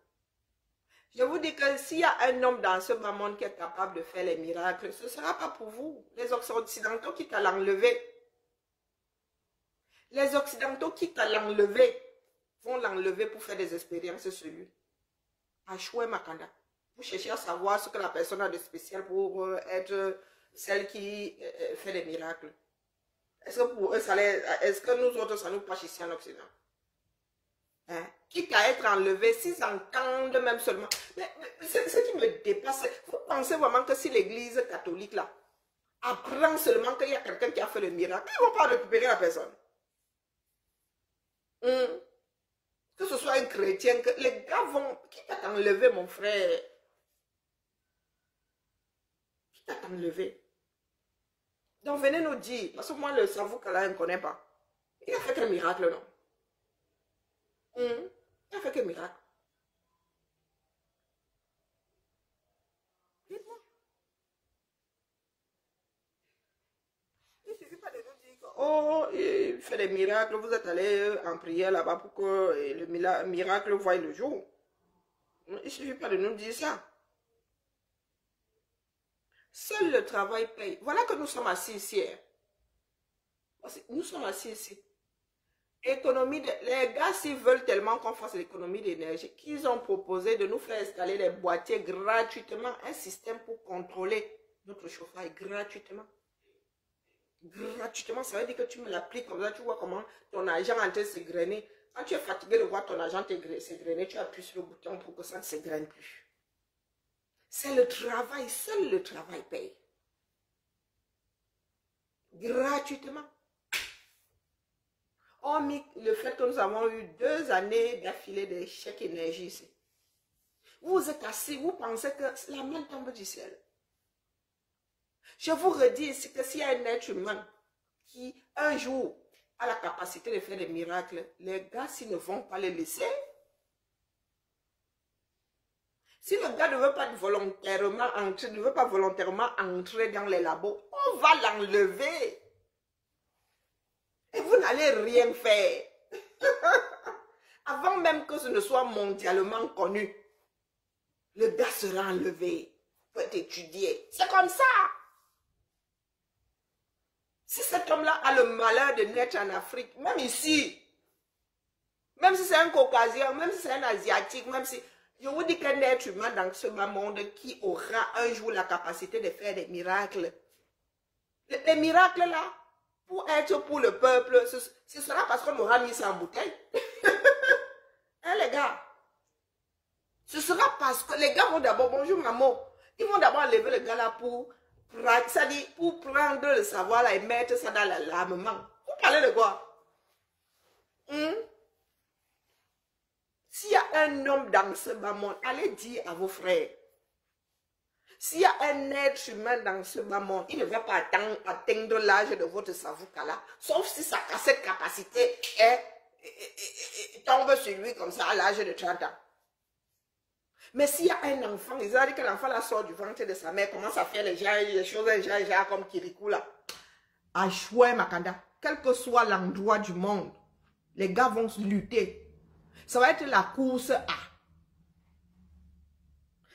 Je vous dis que s'il y a un homme dans ce monde qui est capable de faire les miracles, ce ne sera pas pour vous. Les Occidentaux qui à l'enlever. Les Occidentaux qui à l'enlever vont l'enlever pour faire des expériences sur lui. Achoué Makanda. Vous cherchez à savoir ce que la personne a de spécial pour euh, être celle qui euh, euh, fait des miracles. Est-ce que est-ce que nous autres, ça nous passe ici en Occident? Hein? Quitte à être enlevé, s'ils entendent même seulement. Mais, ce qui me dépasse, vous pensez vraiment que si l'église catholique, là, apprend seulement qu'il y a quelqu'un qui a fait le miracle, ils ne vont pas récupérer la personne. Hmm. Que ce soit un chrétien, que les gars vont, qui t'a enlevé, mon frère? Qui t'a enlevé? Donc venez nous dire, parce que moi le cerveau que là, je ne connaît pas. Il a fait un miracle, non? Hmm. Il a fait un miracle. Dites-moi. Il ne suffit pas de nous dire que, oh, il fait des miracles, vous êtes allé en prière là-bas pour que le miracle voie le jour. Il ne suffit pas de nous dire ça. Seul le travail paye. Voilà que nous sommes assis ici. Hein. Nous sommes assis ici. Économie de, les gars, s'ils veulent tellement qu'on fasse l'économie d'énergie, qu'ils ont proposé de nous faire installer des boîtiers gratuitement, un système pour contrôler notre chauffage gratuitement. Gratuitement, ça veut dire que tu me l'appliques comme ça, tu vois comment ton argent en train de s'égrener. Quand tu es fatigué de voir ton argent s'égrener, tu appuies sur le bouton pour que ça ne s'égrène plus. C'est le travail, seul le travail paye. Gratuitement. Hormis le fait que nous avons eu deux années d'affilée de chèques énergie. Vous êtes assis, vous pensez que la main tombe du ciel. Je vous redis ici que s'il y a un être humain qui, un jour, a la capacité de faire des miracles, les gars, s'ils ne vont pas les laisser, si le gars ne veut pas volontairement entrer, ne veut pas volontairement entrer dans les labos, on va l'enlever. Et vous n'allez rien faire. Avant même que ce ne soit mondialement connu, le gars sera enlevé pour être étudié. C'est comme ça. Si cet homme-là a le malheur de naître en Afrique, même ici, même si c'est un caucasien, même si c'est un asiatique, même si je vous dis qu'un être humain dans ce monde qui aura un jour la capacité de faire des miracles. Les, miracles là, pour être pour le peuple, ce, sera parce qu'on aura mis ça en bouteille. hein les gars? Ce sera parce que les gars vont d'abord, bonjour maman, ils vont d'abord enlever le gars là pour, ça prendre le savoir là et mettre ça dans l'armement. Vous parlez de quoi? Hmm? S'il y a un homme dans ce bas monde, allez dire à vos frères. S'il y a un être humain dans ce monde, il ne va pas atteindre l'âge de votre savouka sauf si sa, cette capacité est, tombe sur lui comme ça à l'âge de 30 ans. Mais s'il y a un enfant, ils ont dit que l'enfant la sort du ventre de sa mère, commence à faire les, les choses les comme Kirikou là. À Makanda, quel que soit l'endroit du monde, les gars vont lutter ça va être la course A.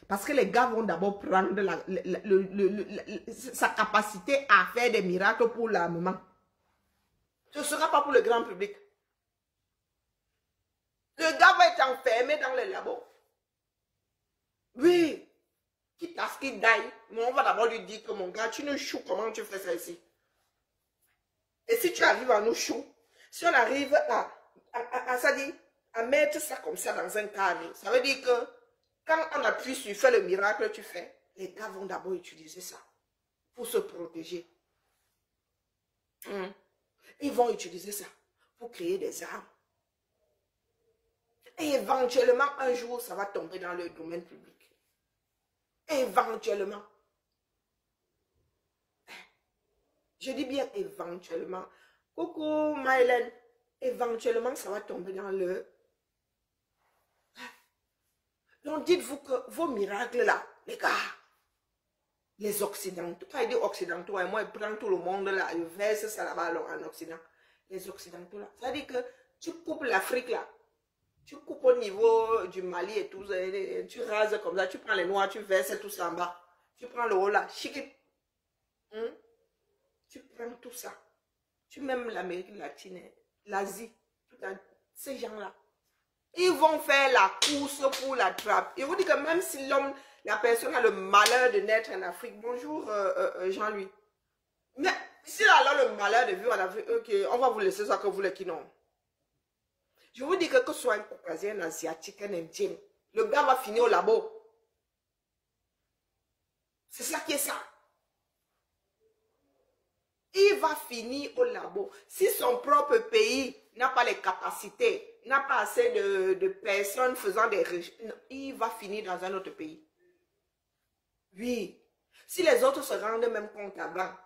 Parce que les gars vont d'abord prendre sa capacité à faire des miracles pour l'armement. Ce ne sera pas pour le grand public. Le gars va être enfermé dans le labo. Oui. Quitte à ce qu'il daille, mais on va d'abord lui dire que mon gars, tu nous chou, comment tu fais ça ici? Et si tu arrives à nous chou, si on arrive à, à, à mettre ça comme ça dans un cadre, ça veut dire que quand on appuie sur faire le miracle tu fais, les gars vont d'abord utiliser ça pour se protéger. Hmm. Ils vont utiliser ça pour créer des armes. Et éventuellement, un jour, ça va tomber dans le domaine public. Éventuellement. Je dis bien éventuellement. Coucou, Mylène. Éventuellement, ça va tomber dans le... Donc, dites-vous que vos miracles là, les gars, les Occidentaux, quand il dit Occidentaux, et moi, je prends tout le monde là, je verse ça là-bas en Occident. Les Occidentaux là, ça veut dire que tu coupes l'Afrique là, tu coupes au niveau du Mali et tout, tu rases comme ça, tu prends les noirs, tu verses tout ça en bas. Tu prends le haut là, hmm? Tu prends tout ça. Tu même l'Amérique latine, l'Asie, ces gens-là. Ils vont faire la course pour la trappe. Ils vous dit que même si l'homme, la personne a le malheur de naître en Afrique, bonjour euh, euh, euh, Jean-Louis. Mais si alors le malheur de vivre en Afrique, on va vous laisser ça que vous voulez qui non. Je vous dis que que ce soit un caucasien, un asiatique, un indien, le gars va finir au labo. C'est ça qui est ça. Il va finir au labo. Si son propre pays n'a pas les capacités, n'a pas assez de, personnes faisant des il va finir dans un autre pays. Oui. Si les autres se rendent même compte là-bas,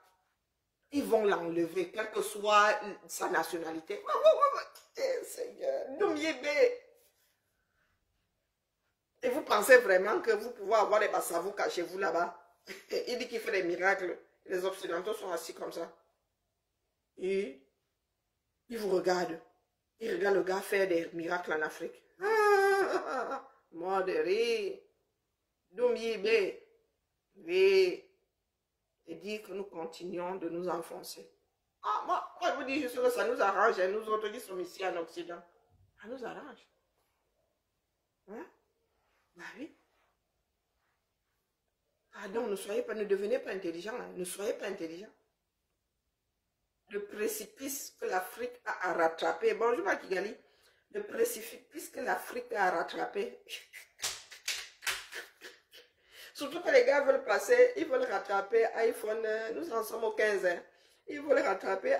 ils vont l'enlever, quelle que soit sa nationalité. Eh, Seigneur, Et vous pensez vraiment que vous pouvez avoir des bassavous chez vous là-bas? Il dit qu'il fait des miracles. Les Occidentaux sont assis comme ça. Et ils vous regardent. Ils regardent le gars faire des miracles en Afrique. Ah, mort de rire. Oui. Et dire que nous continuons de nous enfoncer. Ah, moi, je vous dis juste que ça nous arrange, hein, nous autres qui sommes ici en Occident. Ça nous arrange. Hein? Bah oui. Pardon, ne soyez pas, ne devenez pas intelligents, hein. ne soyez pas intelligents. Le précipice que l'Afrique a à rattraper, bonjour Kigali, le précipice que l'Afrique a à rattraper. Surtout que les gars veulent passer, ils veulent rattraper iPhone, euh, nous en sommes au 15 ans. Ils veulent rattraper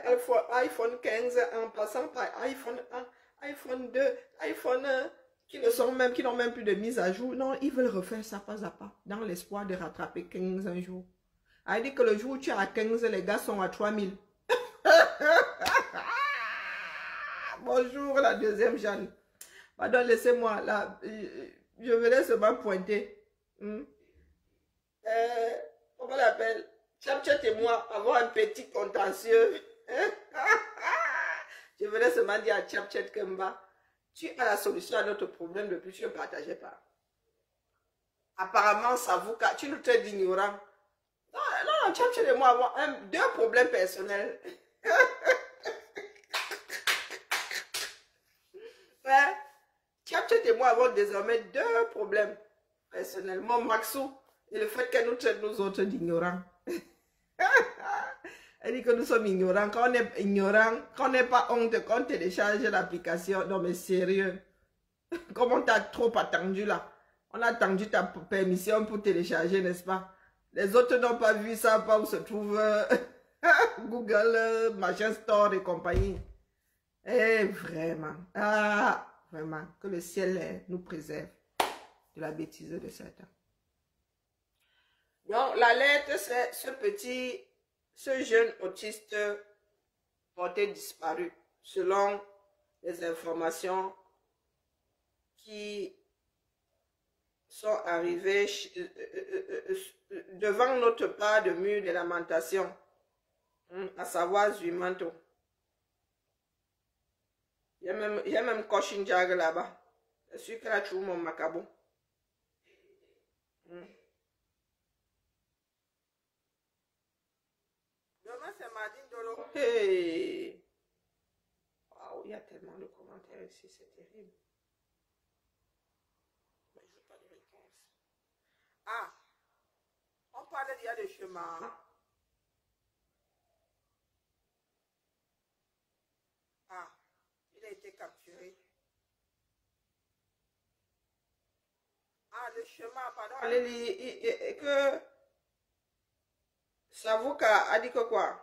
iPhone 15 en passant par iPhone 1, iPhone 2, iPhone 1, qui ne sont même, qui n'ont même plus de mise à jour. Non, ils veulent refaire ça pas à pas, dans l'espoir de rattraper 15 un jour. Elle dit que le jour où tu es à 15, les gars sont à 3000. Bonjour, la deuxième Jeanne. Pardon, laissez-moi, là, je venais seulement pointer. Hmm? Euh, comment on l'appelle? Snapchat et moi avons un petit contentieux. Je venais seulement dire à Snapchat Kemba, tu as la solution à notre problème depuis tu ne partageais pas. Apparemment, ça vous... Tu nous traites d'ignorant. Non, non, Snapchat et moi avons deux problèmes personnels. ouais. Snapchat et moi avons désormais deux problèmes personnels. Mon Maxou et le fait qu'elle nous traite nous autres d'ignorants. Elle dit que nous sommes ignorants. Quand on est ignorant, quand on n'est pas honte, quand on télécharge l'application, non mais sérieux. Comment t'as trop attendu là? On a attendu ta permission pour télécharger, n'est-ce pas? Les autres n'ont pas vu ça, pas où se trouve euh, Google, euh, Machin Store et compagnie. Eh, vraiment. Ah, vraiment. Que le ciel euh, nous préserve de la bêtise de Satan. Donc, la lettre, c'est ce petit ce jeune autiste porté disparu, selon les informations qui sont arrivées euh, euh, devant notre pas de mur de lamentation, hein, à savoir Zuimanto. Il y a même, même là-bas. Je suis que là, mon macabo. Hein. c'est Madine Dolo. Hey! Waouh, il y a tellement de commentaires ici, c'est terrible. Mais je pas de réponse. il y a des chemins. Ah, il a été capturé. Ah, le chemin, pardon. Et que Savouka a dit que quoi?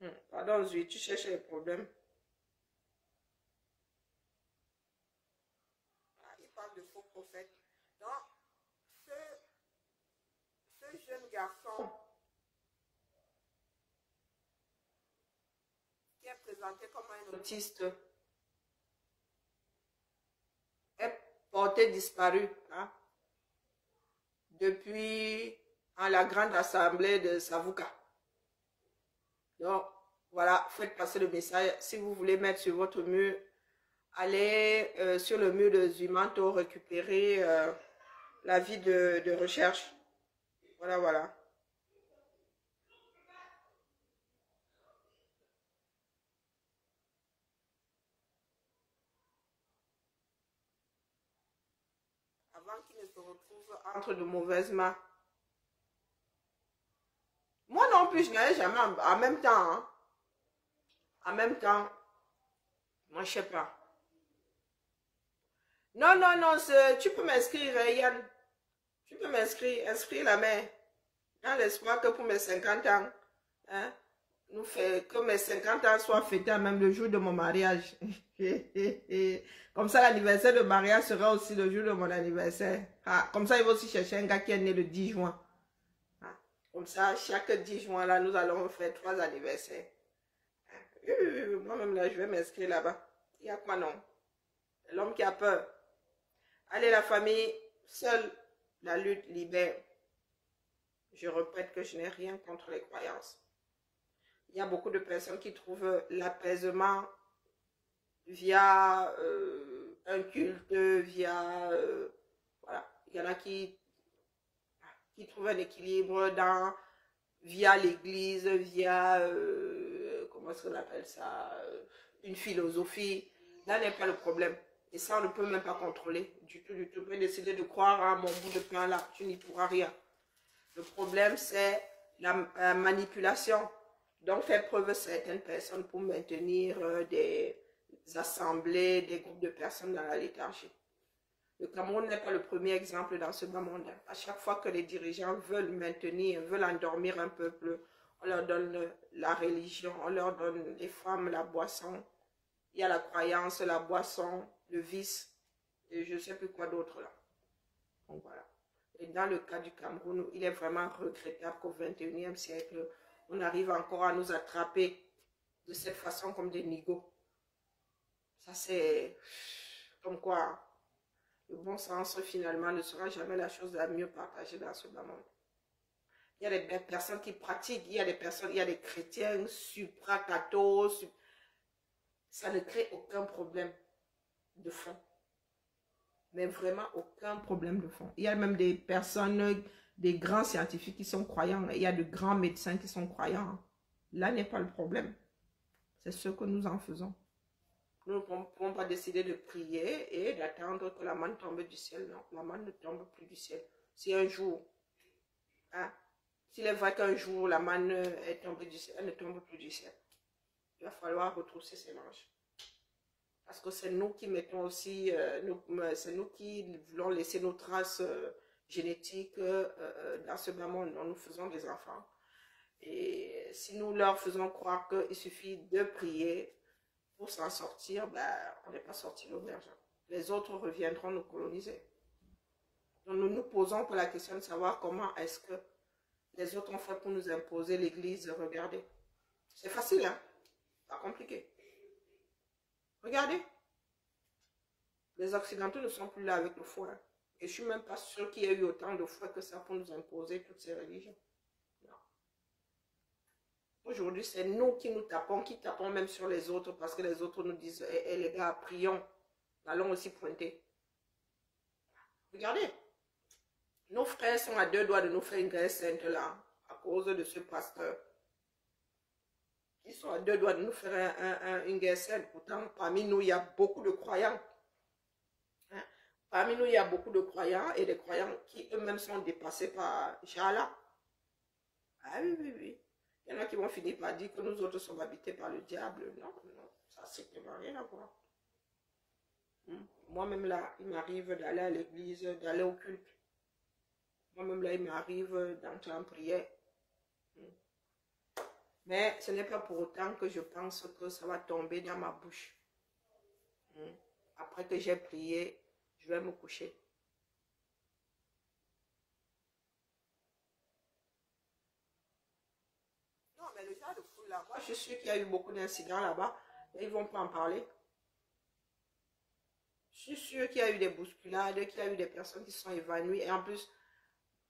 Hmm, Pardon, Zui, tu cherches les problèmes. Ah, il parle de faux prophètes. Donc, ce, ce jeune garçon qui est présenté comme un autiste est porté disparu hein, depuis à la grande assemblée de Savouka. Donc, voilà, faites passer le message. Si vous voulez mettre sur votre mur, allez euh, sur le mur de Zumanto récupérer euh, la vie de, de recherche. Voilà, voilà. Avant qu'il ne se retrouve entre de mauvaises mains. Moi non plus, je n'allais jamais en, même temps. Hein. En même temps, moi je sais pas. Non, non, non, tu peux m'inscrire, hein, Yann. Tu peux m'inscrire, inscrire la main. Dans l'espoir que pour mes 50 ans, hein, nous fait, que mes 50 ans soient fêtés même le jour de mon mariage. comme ça, l'anniversaire de mariage sera aussi le jour de mon anniversaire. Ah, comme ça, il va aussi chercher un gars qui est né le 10 juin. Comme ça, chaque 10 juin, là, nous allons faire trois anniversaires. Moi-même, là, je vais m'inscrire là-bas. Il y a quoi, non? L'homme qui a peur. Allez, la famille, seule la lutte libère. Je répète que je n'ai rien contre les croyances. Il y a beaucoup de personnes qui trouvent l'apaisement via euh, un culte, via... Euh, voilà. Il y en a qui qui trouve un équilibre dans, via l'église, via, euh, comment est-ce qu'on appelle ça, une philosophie. Là n'est pas le problème. Et ça, on ne peut même pas contrôler du tout, du tout. Tu peux décider de croire à mon bout de pain là, tu n'y pourras rien. Le problème, c'est la, manipulation dont fait preuve certaines personnes pour maintenir euh, des assemblées, des groupes de personnes dans la léthargie. Le Cameroun n'est pas le premier exemple dans ce bas monde. À chaque fois que les dirigeants veulent maintenir, veulent endormir un peuple, on leur donne la religion, on leur donne les femmes, la boisson. Il y a la croyance, la boisson, le vice, et je ne sais plus quoi d'autre là. Donc voilà. Et dans le cas du Cameroun, il est vraiment regrettable qu'au 21e siècle, on arrive encore à nous attraper de cette façon comme des nigauds. Ça c'est comme quoi le bon sens, finalement, ne sera jamais la chose la mieux partagée dans ce monde. Il y a des personnes qui pratiquent, il y a des personnes, il y a des chrétiens supra-cathos. Ça ne crée aucun problème de fond. Mais vraiment aucun problème de fond. Il y a même des personnes, des grands scientifiques qui sont croyants. Il y a de grands médecins qui sont croyants. Là n'est pas le problème. C'est ce que nous en faisons. Nous ne pouvons pas décider de prier et d'attendre que la manne tombe du ciel. Non, la manne ne tombe plus du ciel. Si un jour, hein, s'il est vrai qu'un jour la manne est tombée du ciel, elle ne tombe plus du ciel. Il va falloir retrousser ses manches. Parce que c'est nous qui mettons aussi, euh, euh, c'est nous qui voulons laisser nos traces euh, génétiques dans ce bas monde nous faisons des enfants. Et si nous leur faisons croire qu'il suffit de prier, pour s'en sortir, ben, on n'est pas sorti l'auberge. Les autres reviendront nous coloniser. Donc nous nous posons pour la question de savoir comment est-ce que les autres ont fait pour nous imposer l'église. Regardez. C'est facile, hein? Pas compliqué. Regardez. Les Occidentaux ne sont plus là avec le foi. Et je suis même pas sûr qu'il y ait eu autant de foi que ça pour nous imposer toutes ces religions. Aujourd'hui, c'est nous qui nous tapons, qui tapons même sur les autres parce que les autres nous disent Eh, eh les gars, prions. Allons aussi pointer. Regardez. Nos frères sont à deux doigts de nous faire une guerre sainte là, à cause de ce pasteur. Ils sont à deux doigts de nous faire une guerre sainte. Pourtant, parmi nous, il y a beaucoup de croyants. Parmi nous, il y a beaucoup de croyants et des croyants qui eux-mêmes sont dépassés par Inch'Allah. Ah oui, oui, oui. Il y en a qui vont finir par dire que nous autres sommes habités par le diable. Non, non, ça strictement rien à voir. Hmm. Moi-même là, il m'arrive d'aller à l'église, d'aller au culte. Moi-même là, il m'arrive d'entrer en prière. Hmm. Mais ce n'est pas pour autant que je pense que ça va tomber dans ma bouche. Hmm. Après que j'ai prié, je vais me coucher. Non, mais le genre de foule là, moi je suis qu'il y a eu beaucoup d'incidents là-bas, mais ils ne vont pas en parler. Je suis sûr qu'il y a eu des bousculades, qu'il y a eu des personnes qui sont évanouies. Et en plus,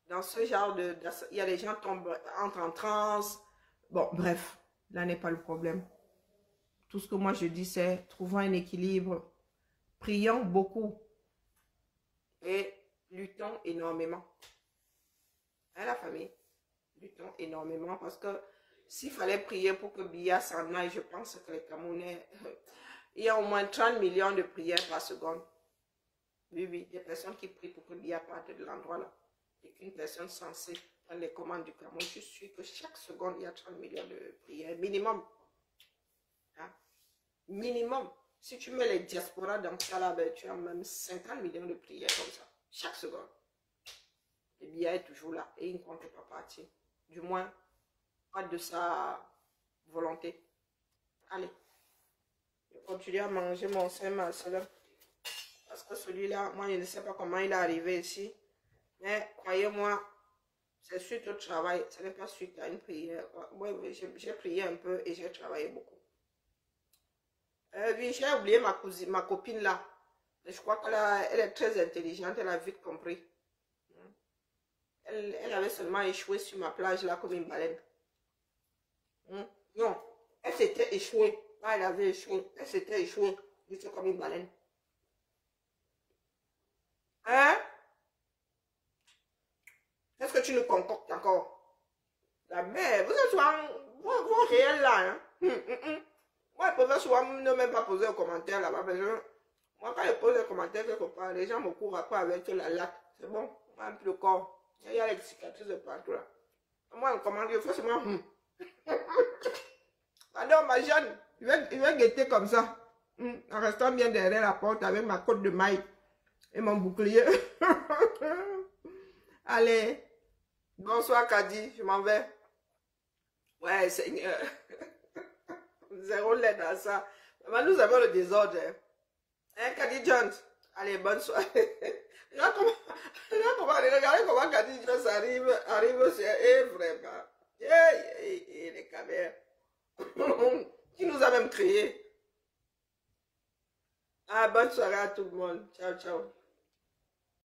dans ce genre de... Il y a des gens qui tombent, entrent en transe. Bon, bref, là n'est pas le problème. Tout ce que moi je dis, c'est trouvons un équilibre. Prions beaucoup et luttons énormément. Hein, la famille? Luttons énormément parce que s'il fallait prier pour que Bia s'en aille, je pense que les Camerounais, il y a au moins 30 millions de prières par seconde. Oui, oui, des personnes qui prient pour que Bia parte de l'endroit là. Et qu'une personne censée prendre les commandes du Cameroun, je suis que chaque seconde, il y a 30 millions de prières, minimum. Hein? Minimum. Si tu mets les diasporas dans ça là, ben, tu as même 50 millions de prières comme ça, chaque seconde. Le billet est toujours là et il ne compte pas partir. Du moins, pas de sa volonté. Allez, je continue à manger mon sein marcelin. Parce que celui-là, moi, je ne sais pas comment il est arrivé ici. Mais croyez-moi, c'est suite au travail. Ce n'est pas suite à une prière. Oui, j'ai prié un peu et j'ai travaillé beaucoup. Euh, oui, j'ai oublié ma cousine, ma copine là. je crois qu'elle elle est très intelligente, elle a vite compris. Elle, avait seulement échoué sur ma plage là comme une baleine. Hmm? Non, elle s'était échouée. elle avait échoué. Elle s'était échouée juste comme une baleine. Hein? Est-ce que tu nous concoctes encore? La mère, vous êtes souvent vos, vos réels là, hein? Hum, hum. Moi, je souvent ne même pas poser un commentaire là-bas. Moi, quand je pose un commentaire quelque part, les gens me courent après avec la latte. C'est bon, un peu le corps. Il y a les cicatrices de partout là. Moi, un commentaire, forcément. Hum. Alors, ma jeune, il va, il va guetter comme ça. Hum, en restant bien derrière la porte avec ma côte de maille et mon bouclier. Allez. Bonsoir, Kadi. Je m'en vais. Ouais, Seigneur. Zéro lait dans ça. Mais nous avons le désordre. Hein, hein Kadi Jones? Allez, bonne soirée. Regarde comment, regardez comment Kadi Jones arrive, arrive sur... Eh, vraiment. Eh, eh, eh, les caméras. Qui nous a même créé. Ah, bonne soirée à tout le monde. Ciao, ciao.